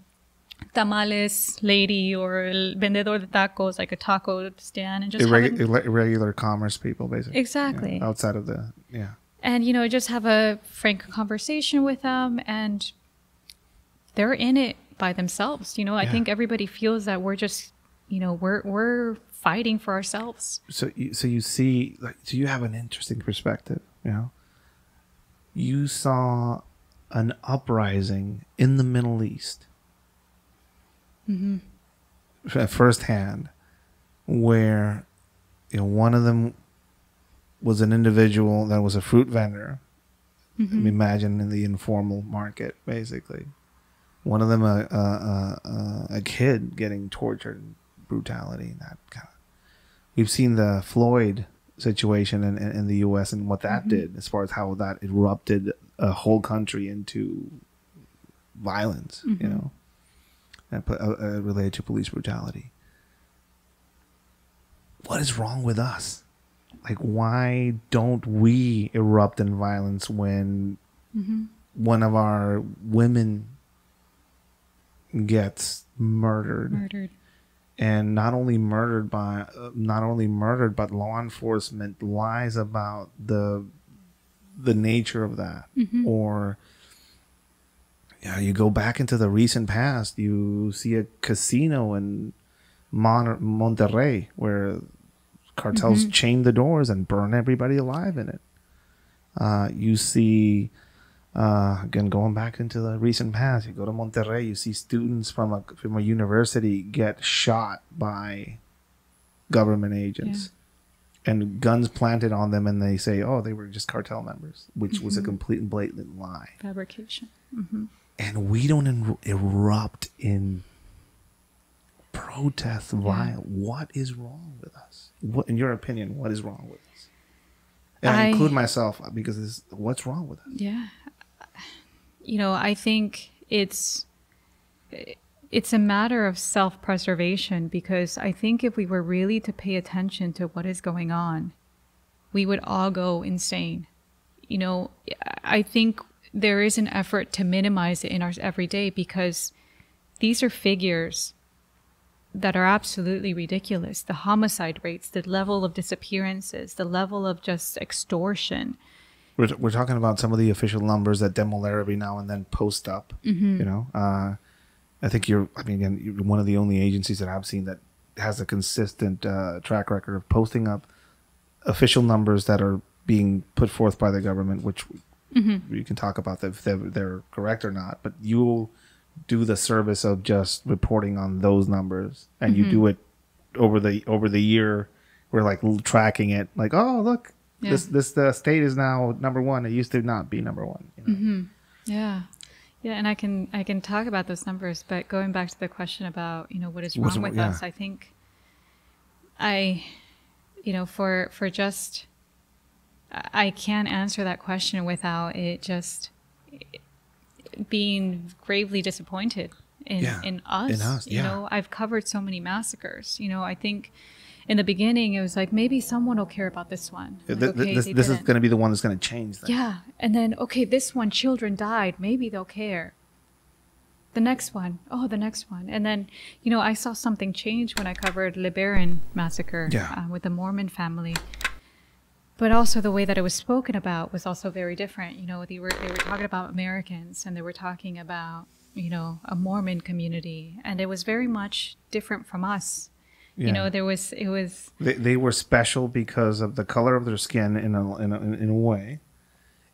tamales lady or el vendedor de tacos, like a taco stand, and just Irregu- having- irregular commerce people, basically. Exactly. Outside of the yeah. and you know just have a frank conversation with them and they're in it by themselves you know i Yeah. think everybody feels that we're just you know we're we're fighting for ourselves so you, so you see like so you have an interesting perspective you know you saw an uprising in the middle east mm-hmm. firsthand where you know one of them was an individual that was a fruit vendor. Mm-hmm. Imagine in the informal market basically. One of them a a, a, a, kid getting tortured brutality and that kind of we've seen the Floyd situation in, in, in the U.S. and what that mm-hmm. did as far as how that erupted a whole country into violence, you mm-hmm. know, uh, uh, related to police brutality. What is wrong with us? Like, why don't we erupt in violence when one of our women gets murdered? murdered and not only murdered by uh, not only murdered but law enforcement lies about the the nature of that or yeah you go back into the recent past you see a casino in Mon- Monterrey where cartels chain the doors and burn everybody alive in it. Uh, you see uh, again going back into the recent past you go to monterrey you see students from a from a university get shot by government agents and guns planted on them and they say oh they were just cartel members which was a complete and blatant lie. Fabrication and we don't en- erupt in protest mm-hmm. violence what is wrong with us? What in your opinion what is wrong with us? And i, I- include myself because this, what's wrong with us? Yeah. You know i think it's it's a matter of self-preservation because i think if we were really to pay attention to what is going on we would all go insane. You know i think there is an effort to minimize it in our everyday because these are figures that are absolutely ridiculous the homicide rates the level of disappearances the level of just extortion We're, we're talking about some of the official numbers that Demoler every now and then post up. You know, uh, I think you're. I mean, again, you're one of the only agencies that I've seen that has a consistent uh, track record of posting up official numbers that are being put forth by the government, which Mm-hmm. you can talk about if they're, they're correct or not. But you do the service of just reporting on those numbers, and you do mm-hmm. it over the over the year. We're like tracking it, like, oh look, Yeah. this this the state is now number one. It used to not be number one. You know? Mm-hmm. Yeah. Yeah, and I can I can talk about those numbers, but going back to the question about, you know, what is wrong with yeah. us, I think I you know, for for just I can't answer that question without it just being gravely disappointed in, Yeah, in us. in us, You know, I've covered so many massacres. You know, I think in the beginning it was like maybe someone will care about this one. Like, th- okay, this this is going to be the one that's going to change things. Yeah. And then, okay, this one, children died. Maybe they'll care. The next one, oh, the next one. And then, you know, I saw something change when I covered LeBaron massacre Yeah. uh, with the Mormon family. But also the way that it was spoken about was also very different. You know, they were they were talking about Americans and they were talking about, you know, a Mormon community. And it was very much different from us. Yeah. You know, there was it was They, they were special because of the color of their skin in a, in a, in a way.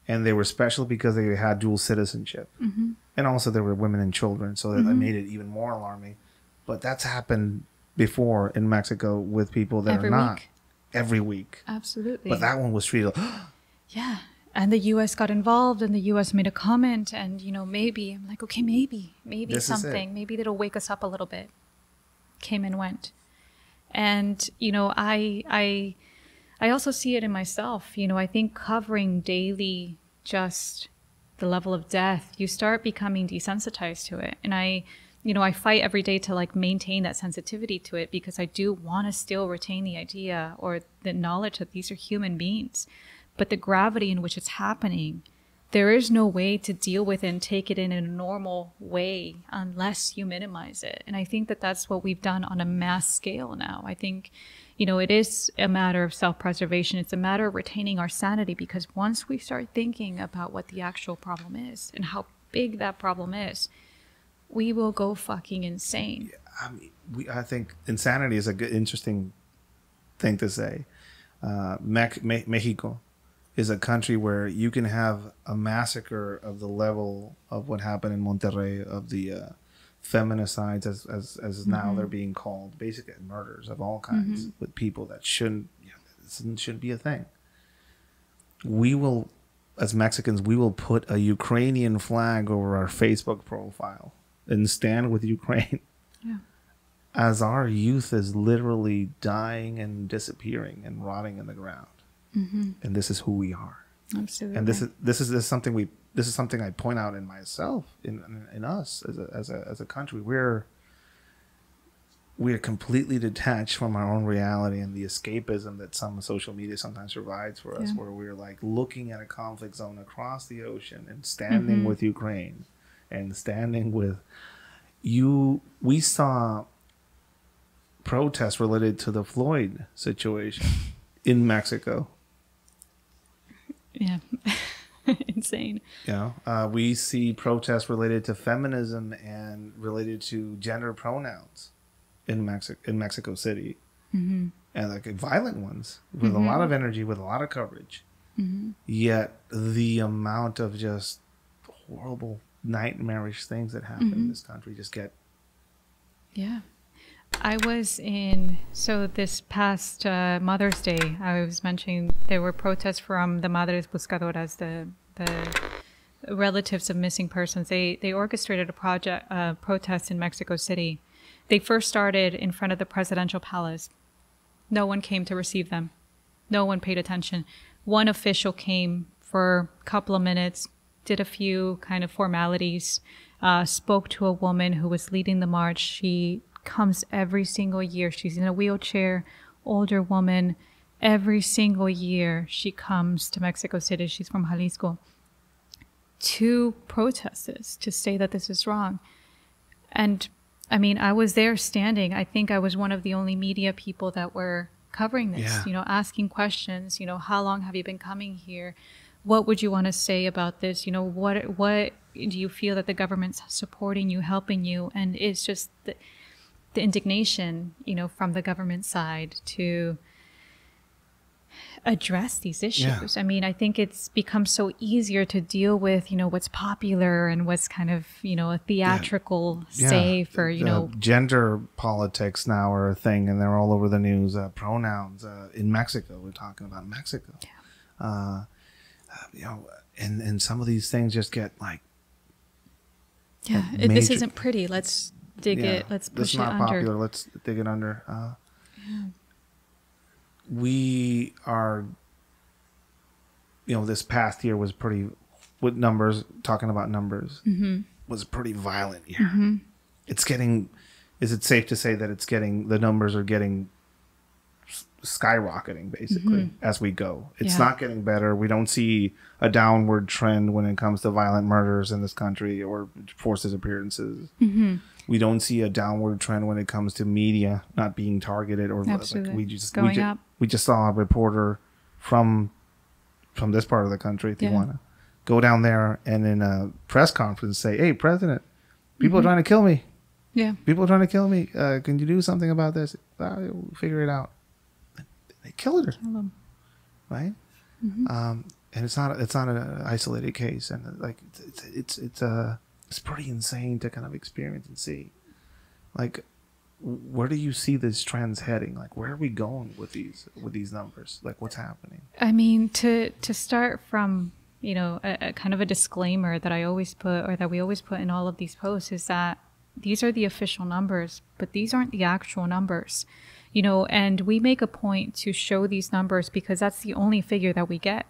And they were special because they had dual citizenship. Mm-hmm. And also there were women and children. So that that made it even more alarming. But that's happened before in Mexico with people that Every are not. week. Every week. absolutely But that one was treated. Yeah. And the US got involved and the US made a comment and you know maybe I'm like okay maybe maybe This something maybe that'll wake us up a little bit. Came and went. And you know I I I also see it in myself. You know, I think covering daily just the level of death, you start becoming desensitized to it. And I, you know, I fight every day to like maintain that sensitivity to it because I do want to still retain the idea or the knowledge that these are human beings. But the gravity in which it's happening, there is no way to deal with it and take it in a normal way unless you minimize it. And I think that that's what we've done on a mass scale now. I think, you know, it is a matter of self preservation. It's a matter of retaining our sanity because once we start thinking about what the actual problem is and how big that problem is, we will go fucking insane. I mean, we, I think insanity is a good, interesting thing to say. Uh, Mex- Me- Mexico is a country where you can have a massacre of the level of what happened in Monterrey of the uh, feminicides, as as, as now they're being called, basically murders of all kinds with people that shouldn't you know, shouldn't be a thing. We will, as Mexicans, we will put a Ukrainian flag over our Facebook profile and stand with Ukraine Yeah. as our youth is literally dying and disappearing and rotting in the ground. Mm-hmm. And this is who we are. Absolutely. And this is this is this is something we this is something I point out in myself in in, in us as a, as a as a country. We're we are completely detached from our own reality and the escapism that some social media sometimes provides for us, Yeah. where we're like looking at a conflict zone across the ocean and standing mm-hmm. with Ukraine and standing with you. We saw protests related to the Floyd situation in Mexico. yeah. insane. Yeah. uh, we see protests related to feminism and related to gender pronouns in Mexico in Mexico City, mm-hmm. and like violent ones with a lot of energy, with a lot of coverage. Yet the amount of just horrible, nightmarish things that happen in this country just get Yeah. I was in, so this past uh, Mother's Day, I was mentioning there were protests from the Madres Buscadoras, the, the relatives of missing persons. They, they orchestrated a project, uh, protest in Mexico City. They first started in front of the presidential palace. No one came to receive them. No one paid attention. One official came for a couple of minutes, did a few kind of formalities, uh, spoke to a woman who was leading the march. She comes every single year. She's in a wheelchair, older woman. Every single year she comes to Mexico City. She's from Jalisco to protest this, to say that this is wrong. And I mean, I was there standing. I think I was one of the only media people that were covering this, Yeah. you know, asking questions, you know, how long have you been coming here? What would you want to say about this? You know, what what do you feel that the government's supporting you, helping you? And it's just the, the indignation, you know, from the government side to address these issues. I mean, I think it's become so easier to deal with, you know, what's popular and what's kind of, you know, a theatrical say for, you uh, know, gender politics now are a thing and they're all over the news uh, pronouns uh, in mexico we're talking about mexico uh, uh, you know and and some of these things just get like yeah, it, this isn't pretty. Let's dig yeah, it. Let's push it's it not under. popular let's dig it under uh, we are you know, this past year was pretty, with numbers, talking about numbers, was a pretty violent year. It's getting, is it safe to say that it's getting, the numbers are getting skyrocketing basically as we go? It's Yeah. not getting better. We don't see a downward trend when it comes to violent murders in this country or forced disappearances. We don't see a downward trend when it comes to media not being targeted or like, we just going we, up. we just saw a reporter from from this part of the country, Yeah. Tijuana, go down there and in a press conference say, "Hey, president, people Mm-hmm. are trying to kill me. Yeah. People are trying to kill me. Uh, can you do something about this? We'll figure it out." They killed her, right? Mm-hmm. Um, and it's not it's not an isolated case, and uh, like it's it's it's it's, uh, it's pretty insane to kind of experience and see, like. Where do you see these trends heading? Like, where are we going with these with these numbers? Like, what's happening? I mean, to to start from you know a, a kind of a disclaimer that I always put or that we always put in all of these posts is that these are the official numbers, but these aren't the actual numbers. You know, and we make a point to show these numbers because that's the only figure that we get.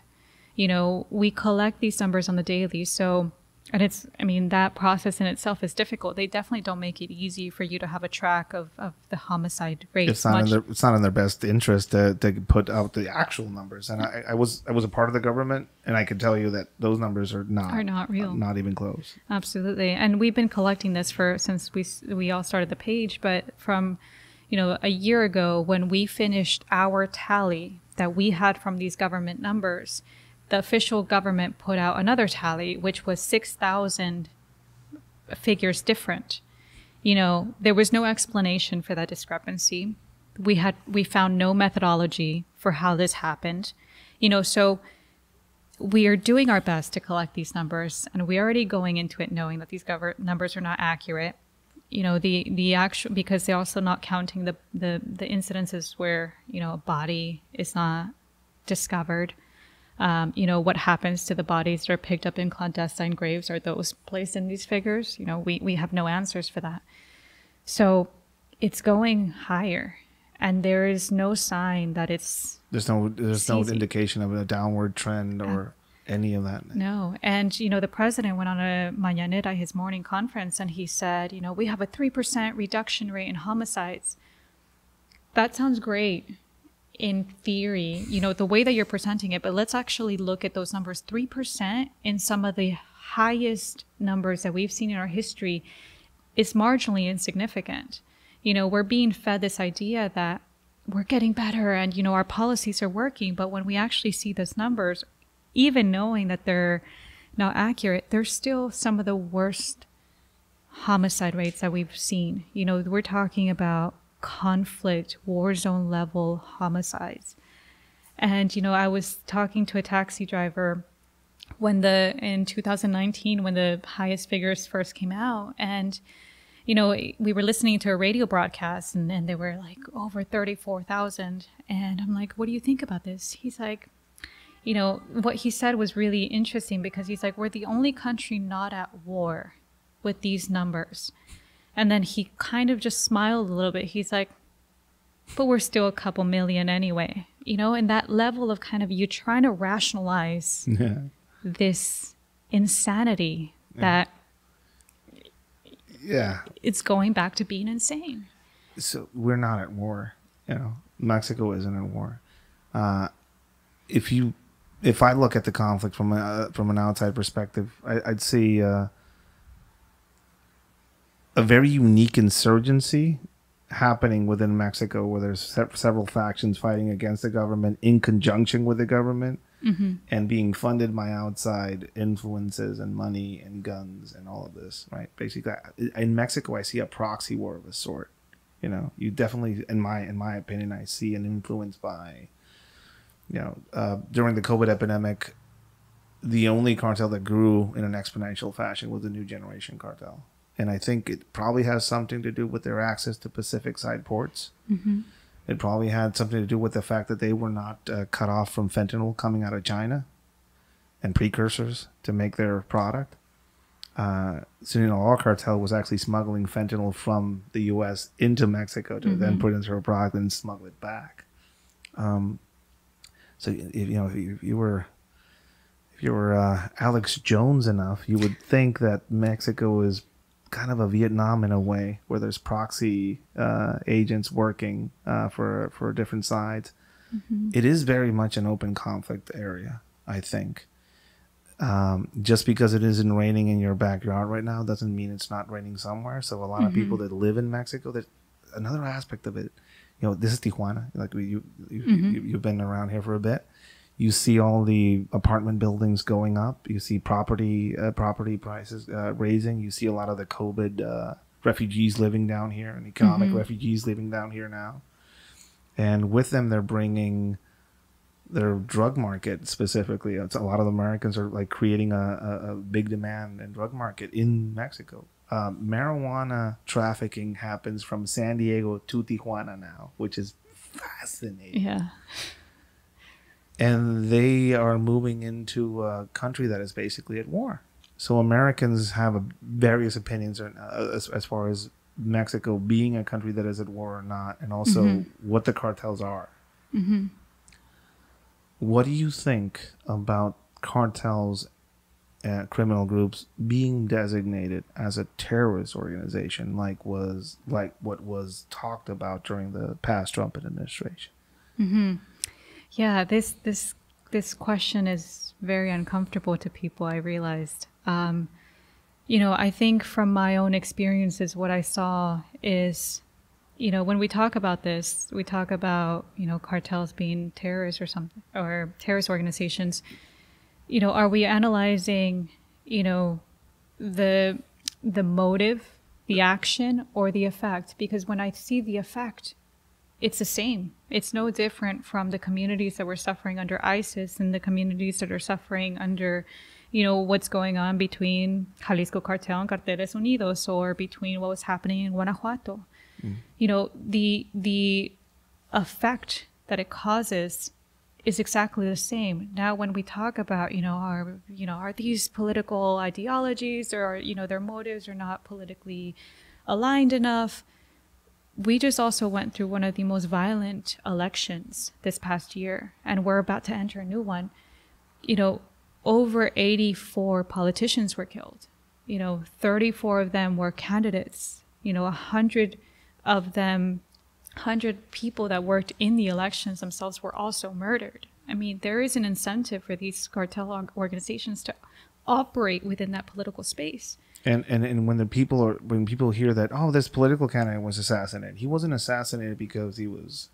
You know, we collect these numbers on the daily, so and it's I mean that process in itself is difficult. They definitely don't make it easy for you to have a track of, of the homicide rate. it's not in their it's not in their best interest to, to put out the actual numbers. And I, I was I was a part of the government, and I can tell you that those numbers are not Are not real. not even close. Absolutely, and we've been collecting this for since we we all started the page. But from, you know, a year ago when we finished our tally that we had from these government numbers, the official government put out another tally, which was six thousand figures different. You know, there was no explanation for that discrepancy. We had we found no methodology for how this happened. You know, so we are doing our best to collect these numbers and we're already going into it knowing that these numbers are not accurate you know the the actual because they're also not counting the the the incidences where you know a body is not discovered. Um, you know what happens to the bodies that are picked up in clandestine graves are those placed in these figures. You know we we have no answers for that. So it's going higher and there is no sign that it's There's no there's no easy. indication of a downward trend or any of that. No. And, you know, the president went on a Mañanera, his morning conference, and he said, you know, we have a 3% reduction rate in homicides. That sounds great in theory, you know, the way that you're presenting it, but let's actually look at those numbers. 3% in some of the highest numbers that we've seen in our history is marginally insignificant. You know, we're being fed this idea that we're getting better and, you know, our policies are working. But when we actually see those numbers, even knowing that they're not accurate, they're still some of the worst homicide rates that we've seen. You know, we're talking about conflict, war zone level homicides. And, you know, I was talking to a taxi driver when the, in 2019, when the highest figures first came out. And, you know, we were listening to a radio broadcast and, and they were like over 34,000. And I'm like, what do you think about this? He's like, you know, what he said was really interesting because he's like, we're the only country not at war with these numbers. And then he kind of just smiled a little bit. He's like, but we're still a couple million anyway, you know, and that level of kind of you trying to rationalize Yeah. this insanity that Yeah. it's going back to being insane. so we're not at war. You know, Mexico isn't at war. Uh, if you, if I look at the conflict from a from an outside perspective, I, I'd see uh, a very unique insurgency happening within Mexico, where there's se- several factions fighting against the government in conjunction with the government, and being funded by outside influences and money and guns and all of this. Right, basically, in Mexico, I see a proxy war of a sort you know you definitely in my in my opinion i see an influence by you know uh, during the covid epidemic the only cartel that grew in an exponential fashion was the new generation cartel and i think it probably has something to do with their access to pacific side ports it probably had something to do with the fact that they were not uh, cut off from fentanyl coming out of china and precursors to make their product uh, Sinaloa cartel was actually smuggling fentanyl from the U.S. into Mexico to then put into a product and smuggle it back. Um, so if, you know if you, if you were uh, Alex Jones enough, you would think that Mexico is kind of a Vietnam in a way, where there's proxy uh, agents working uh, for for different sides. It is very much an open conflict area, I think. Um, just because it isn't raining in your backyard right now doesn't mean it's not raining somewhere. So a lot of people that live in Mexico, that another aspect of it, you know, this is Tijuana. Like you, you, you, you've been around here for a bit. You see all the apartment buildings going up. You see property uh, property prices uh, raising. You see a lot of the COVID uh, refugees living down here and economic refugees living down here now. And with them, they're bringing their drug market specifically. It's a lot of Americans are like creating a, a, a big demand and drug market in Mexico. Um, marijuana trafficking happens from San Diego to Tijuana now, which is fascinating. Yeah. And they are moving into a country that is basically at war. So Americans have a, various opinions on, uh, as, as far as Mexico being a country that is at war or not, and also what the cartels are. What do you think about cartels, uh, criminal groups being designated as a terrorist organization, like was like what was talked about during the past Trump administration? Yeah, this this this question is very uncomfortable to people. I realized. Um, you know, I think from my own experiences, what I saw is, you know, when we talk about this, we talk about you know cartels being terrorists or something or terrorist organizations. You know, are we analyzing, you know, the the motive, the action, or the effect? Because when I see the effect, it's the same. It's no different from the communities that were suffering under ISIS and the communities that are suffering under, you know, what's going on between Jalisco Cartel and Carteles Unidos or between what was happening in Guanajuato. Mm. You know, the the effect that it causes is exactly the same. Now, when we talk about, you know, are you know, are these political ideologies or are, you know, their motives are not politically aligned enough? we just also went through one of the most violent elections this past year, and we're about to enter a new one. You know, over 84 politicians were killed. You know, 34 of them were candidates. You know, 100 of them, 100 people that worked in the elections themselves were also murdered. I mean, there is an incentive for these cartel organizations to operate within that political space. And, and and when the people are when people hear that oh this political candidate was assassinated, he wasn't assassinated because he was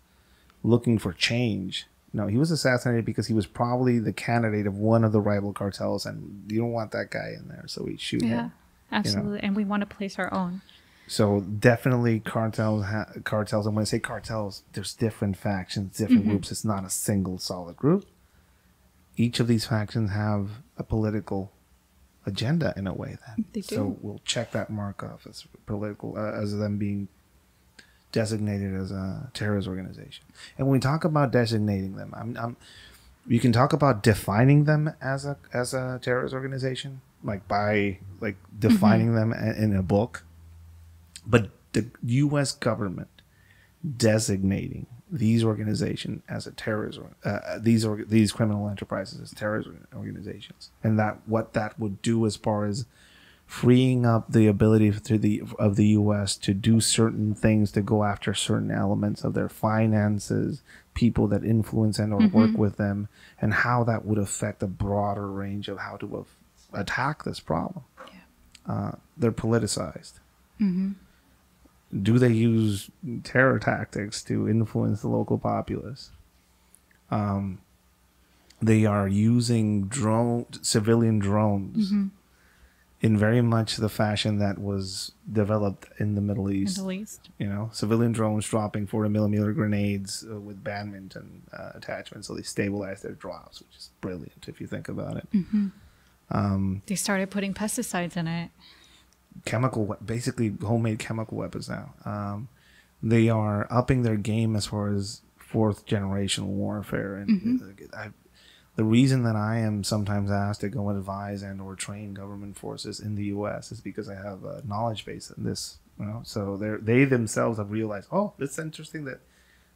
looking for change. No, he was assassinated because he was probably the candidate of one of the rival cartels, and you don't want that guy in there, so we shoot Yeah, him. absolutely. And we want to place our own. So definitely cartels, ha- cartels. And when I say cartels, there's different factions, different groups. It's not a single solid group. Each of these factions have a political agenda in a way. Then, They so we'll check that mark off as political, uh, as them being designated as a terrorist organization. And when we talk about designating them, I'm, I'm you can talk about defining them as a as a terrorist organization, like by like defining them a- in a book but the U.S. government designating these organizations as a terrorist, or- uh, these or, these criminal enterprises as terrorist organizations, and that what that would do as far as freeing up the ability to the of the U.S. to do certain things to go after certain elements of their finances, people that influence and or work with them, and how that would affect a broader range of how to af- attack this problem. Uh, they're politicized do they use terror tactics to influence the local populace? Um, they are using drone civilian drones in very much the fashion that was developed in the Middle East. the least. You know, civilian drones dropping 40 millimeter grenades uh, with badminton uh, attachments, so they stabilize their drops, which is brilliant if you think about it. They started putting pesticides in it. Chemical, basically homemade chemical weapons now. Um, they are upping their game as far as fourth generation warfare, and uh, I, the reason that I am sometimes asked to go and advise and or train government forces in the U.S. is because I have a knowledge base in this. You know, so they they themselves have realized, oh, it's interesting that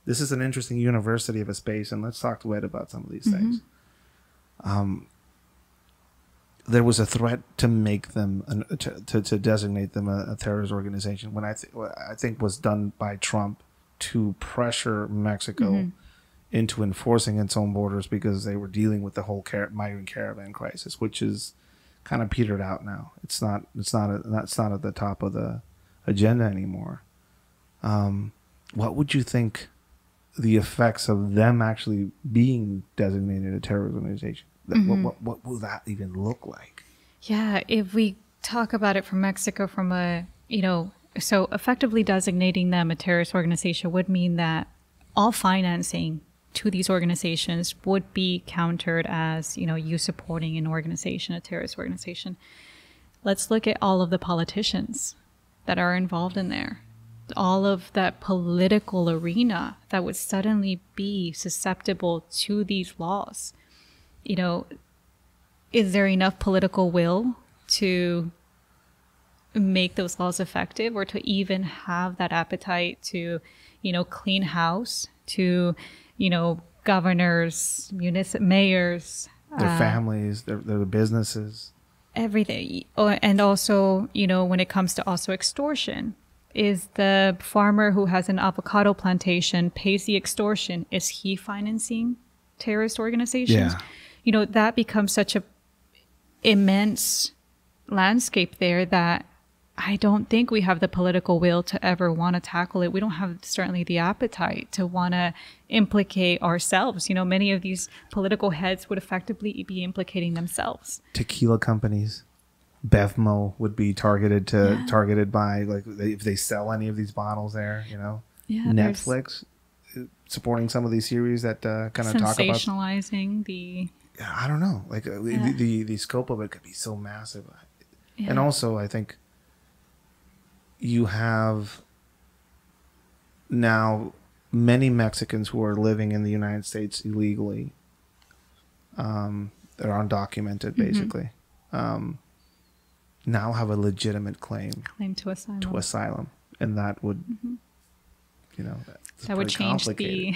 this is an interesting university of a space, and let's talk to Ed about some of these things. Um, there was a threat to make them an, to, to, to designate them a, a terrorist organization when I th- I think was done by Trump to pressure Mexico into enforcing its own borders because they were dealing with the whole car- migrant caravan crisis, which is kind of petered out now. It's not it's not a, it's not at the top of the agenda anymore. Um, what would you think the effects of them actually being designated a terrorist organization? Th- What, mm-hmm. what what will that even look like? Yeah, if we talk about it from Mexico from a, you know, so effectively designating them a terrorist organization would mean that all financing to these organizations would be countered as, you know, you supporting an organization, a terrorist organization. Let's look at all of the politicians that are involved in there. All of that political arena that would suddenly be susceptible to these laws. You know, is there enough political will to make those laws effective or to even have that appetite to you know clean house to you know governors municip mayors Their uh, families, their their businesses. everything and also you know when it comes to also extortion is the farmer who has an avocado plantation pays the extortion is he financing terrorist organizations Yeah. You know that becomes such a immense landscape there that I don't think we have the political will to ever want to tackle it. We don't have certainly the appetite to want to implicate ourselves. You know, many of these political heads would effectively be implicating themselves. Tequila companies, Bevmo would be targeted to Yeah. targeted by like if they sell any of these bottles there, you know. Yeah, Netflix uh, supporting some of these series that uh, kind of talk about Sensationalizing the I don't know. Like uh, Yeah. the, the the scope of it could be so massive, yeah. and also I think you have now many Mexicans who are living in the United States illegally. Um, they're undocumented, basically. Um, now have a legitimate claim claim to asylum. to asylum, and that would, you know, Mm-hmm. that would change the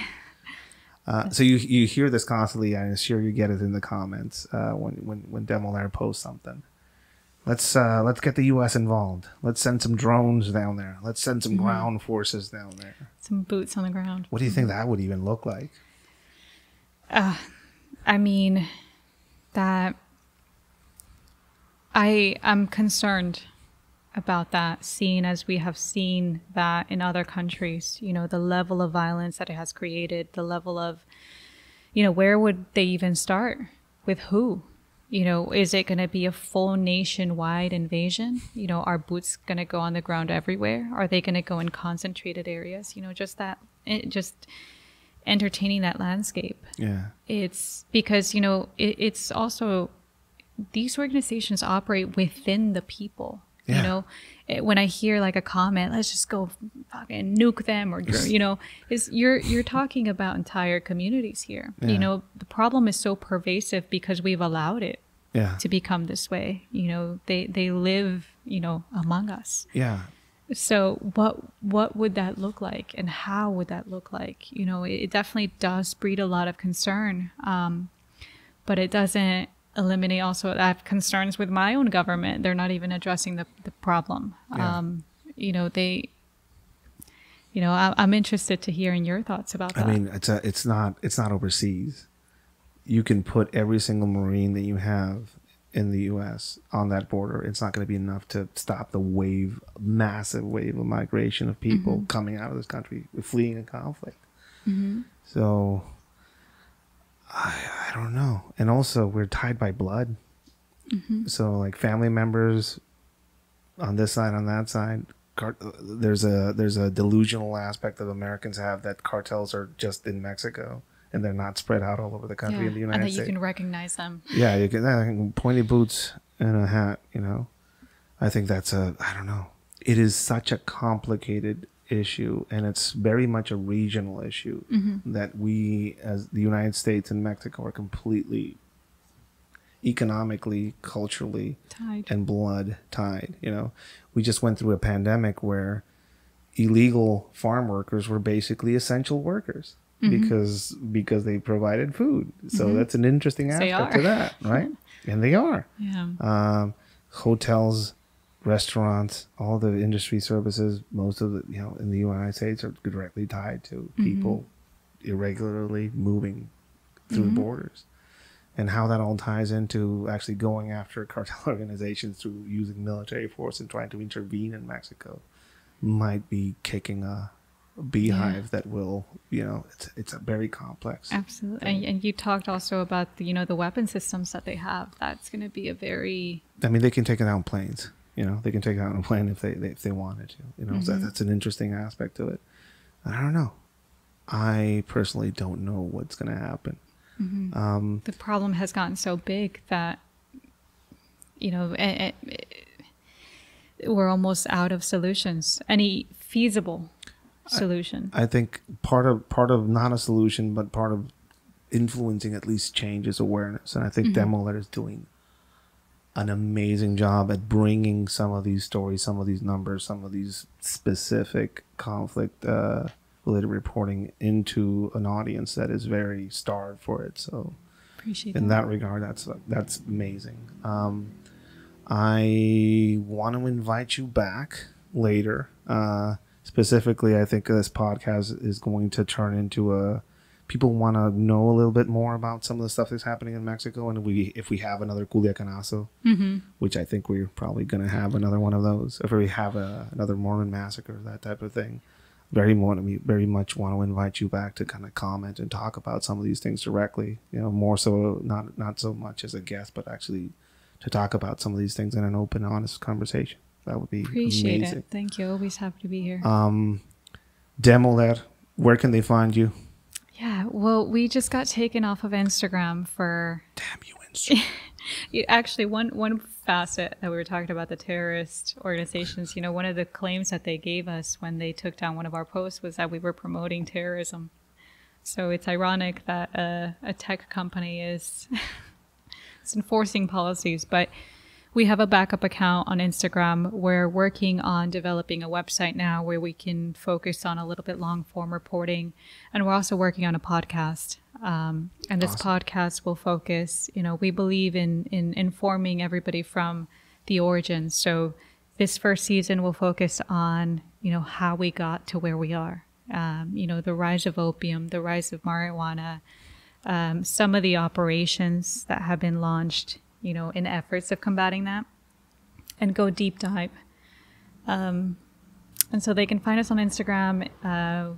Uh, so you you hear this constantly. I'm sure you get it in the comments uh, when when when Demoler posts something. Let's uh, let's get the U.S. involved. Let's send some drones down there. Let's send Mm-hmm. some ground forces down there. some boots on the ground. What do you think that would even look like? I mean, that I am concerned about that, seeing as we have seen that in other countries, you know, the level of violence that it has created, the level of, you know, where would they even start? With who? You know, is it going to be a full nationwide invasion? You know, are boots going to go on the ground everywhere? Are they going to go in concentrated areas? You know, just that, it, just entertaining that landscape Yeah, it's because you know it, it's also these organizations operate within the people Yeah. you know? It, when i hear like a comment let's just go fucking nuke them or you know is you're you're talking about entire communities here. Yeah. you know the problem is so pervasive because we've allowed it yeah, to become this way. You know they they live you know among us. Yeah. so what what would that look like and how would that look like? You know it, it definitely does breed a lot of concern um, but it doesn't eliminate also i have concerns with my own government they're not even addressing the, the problem Yeah. um, you know they you know I, i'm interested to hearing your thoughts about that I mean, it's a, it's not it's not overseas. You can put every single marine that you have in the U.S. on that border. It's not going to be enough to stop the wave, massive wave of migration of people coming out of this country, fleeing a conflict. So, I I don't know. And also, we're tied by blood. So, like family members on this side, on that side. Cart- there's a there's a delusional aspect that Americans have that cartels are just in Mexico and they're not spread out all over the country in the yeah, and United that you States. can recognize them yeah, you can uh, pointy boots and a hat. You know, I think that's a I don't know. It is such a complicated issue, and it's very much a regional issue that we, as the United States and Mexico, are completely economically, culturally, tied and blood tied. You know, we just went through a pandemic where illegal farm workers were basically essential workers Mm-hmm. because because they provided food. So that's an interesting aspect to that, right? and they are. Yeah. Um, hotels, restaurants, all the industry services, most of the you know in the United States are directly tied to mm-hmm. people irregularly moving through the borders. And how that all ties into actually going after cartel organizations through using military force and trying to intervene in Mexico might be kicking a, beehive that will, you know, it's it's a very complex. Absolutely. And, and you talked also about the, you know the weapon systems that they have. That's going to be a very I mean, they can take in planes. You know, they can take it out in a plane if they, they if they wanted to. You know, so that, that's an interesting aspect to it. I don't know. I personally don't know what's going to happen. Um, the problem has gotten so big that you know eh, eh, eh, we're almost out of solutions. Any feasible solution. I think part of part of not a solution, but part of influencing at least change is awareness, and I think Demoler is doing an amazing job at bringing some of these stories, some of these numbers, some of these specific conflict uh, related reporting into an audience that is very starved for it. So Appreciate in that. that regard, that's that's amazing. Um, I want to invite you back later. Uh, specifically, I think this podcast is going to turn into a. People want to know a little bit more about some of the stuff that's happening in Mexico, and we if we have another Culiacanazo, which I think we're probably going to have another one of those. If we have a, another Mormon massacre, that type of thing, very want we very much want to invite you back to kind of comment and talk about some of these things directly. You know, more so not not so much as a guest, but actually to talk about some of these things in an open, honest conversation. That would be Appreciate amazing. it. Thank you. Always happy to be here. Um, Demoler, where can they find you? Yeah. Well, we just got taken off of Instagram for Damn you, Instagram. Actually one one facet that we were talking about the terrorist organizations you know one of the claims that they gave us when they took down one of our posts was that we were promoting terrorism so it's ironic that a, a tech company is it's enforcing policies but we have a backup account on Instagram. We're working on developing a website now where we can focus on a little bit long form reporting. And we're also working on a podcast. Um, and this podcast will focus, you know, we believe in, in informing everybody from the origins. So this first season will focus on, you know, how we got to where we are. Um, you know, the rise of opium, the rise of marijuana, um, some of the operations that have been launched, you know, in efforts of combating that, and go deep dive. Um, and so they can find us on Instagram uh,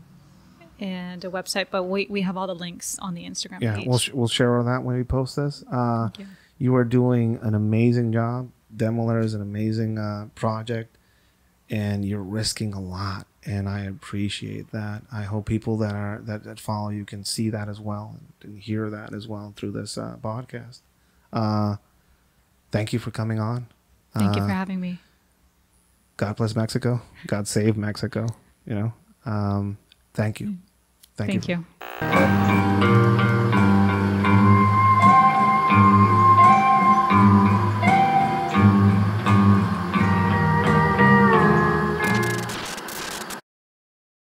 and a website, but we, we have all the links on the Instagram Yeah, page. we'll sh- we'll share all that when we post this. Uh, you. you are doing an amazing job. Demoler is an amazing uh, project, and you're risking a lot, and I appreciate that. I hope people that are that, that follow you can see that as well and, hear that as well through this uh, podcast. Uh, thank you for coming on. Thank you for Uh, having me. God bless Mexico. God save Mexico. You know. Um, thank you. Thank you. you.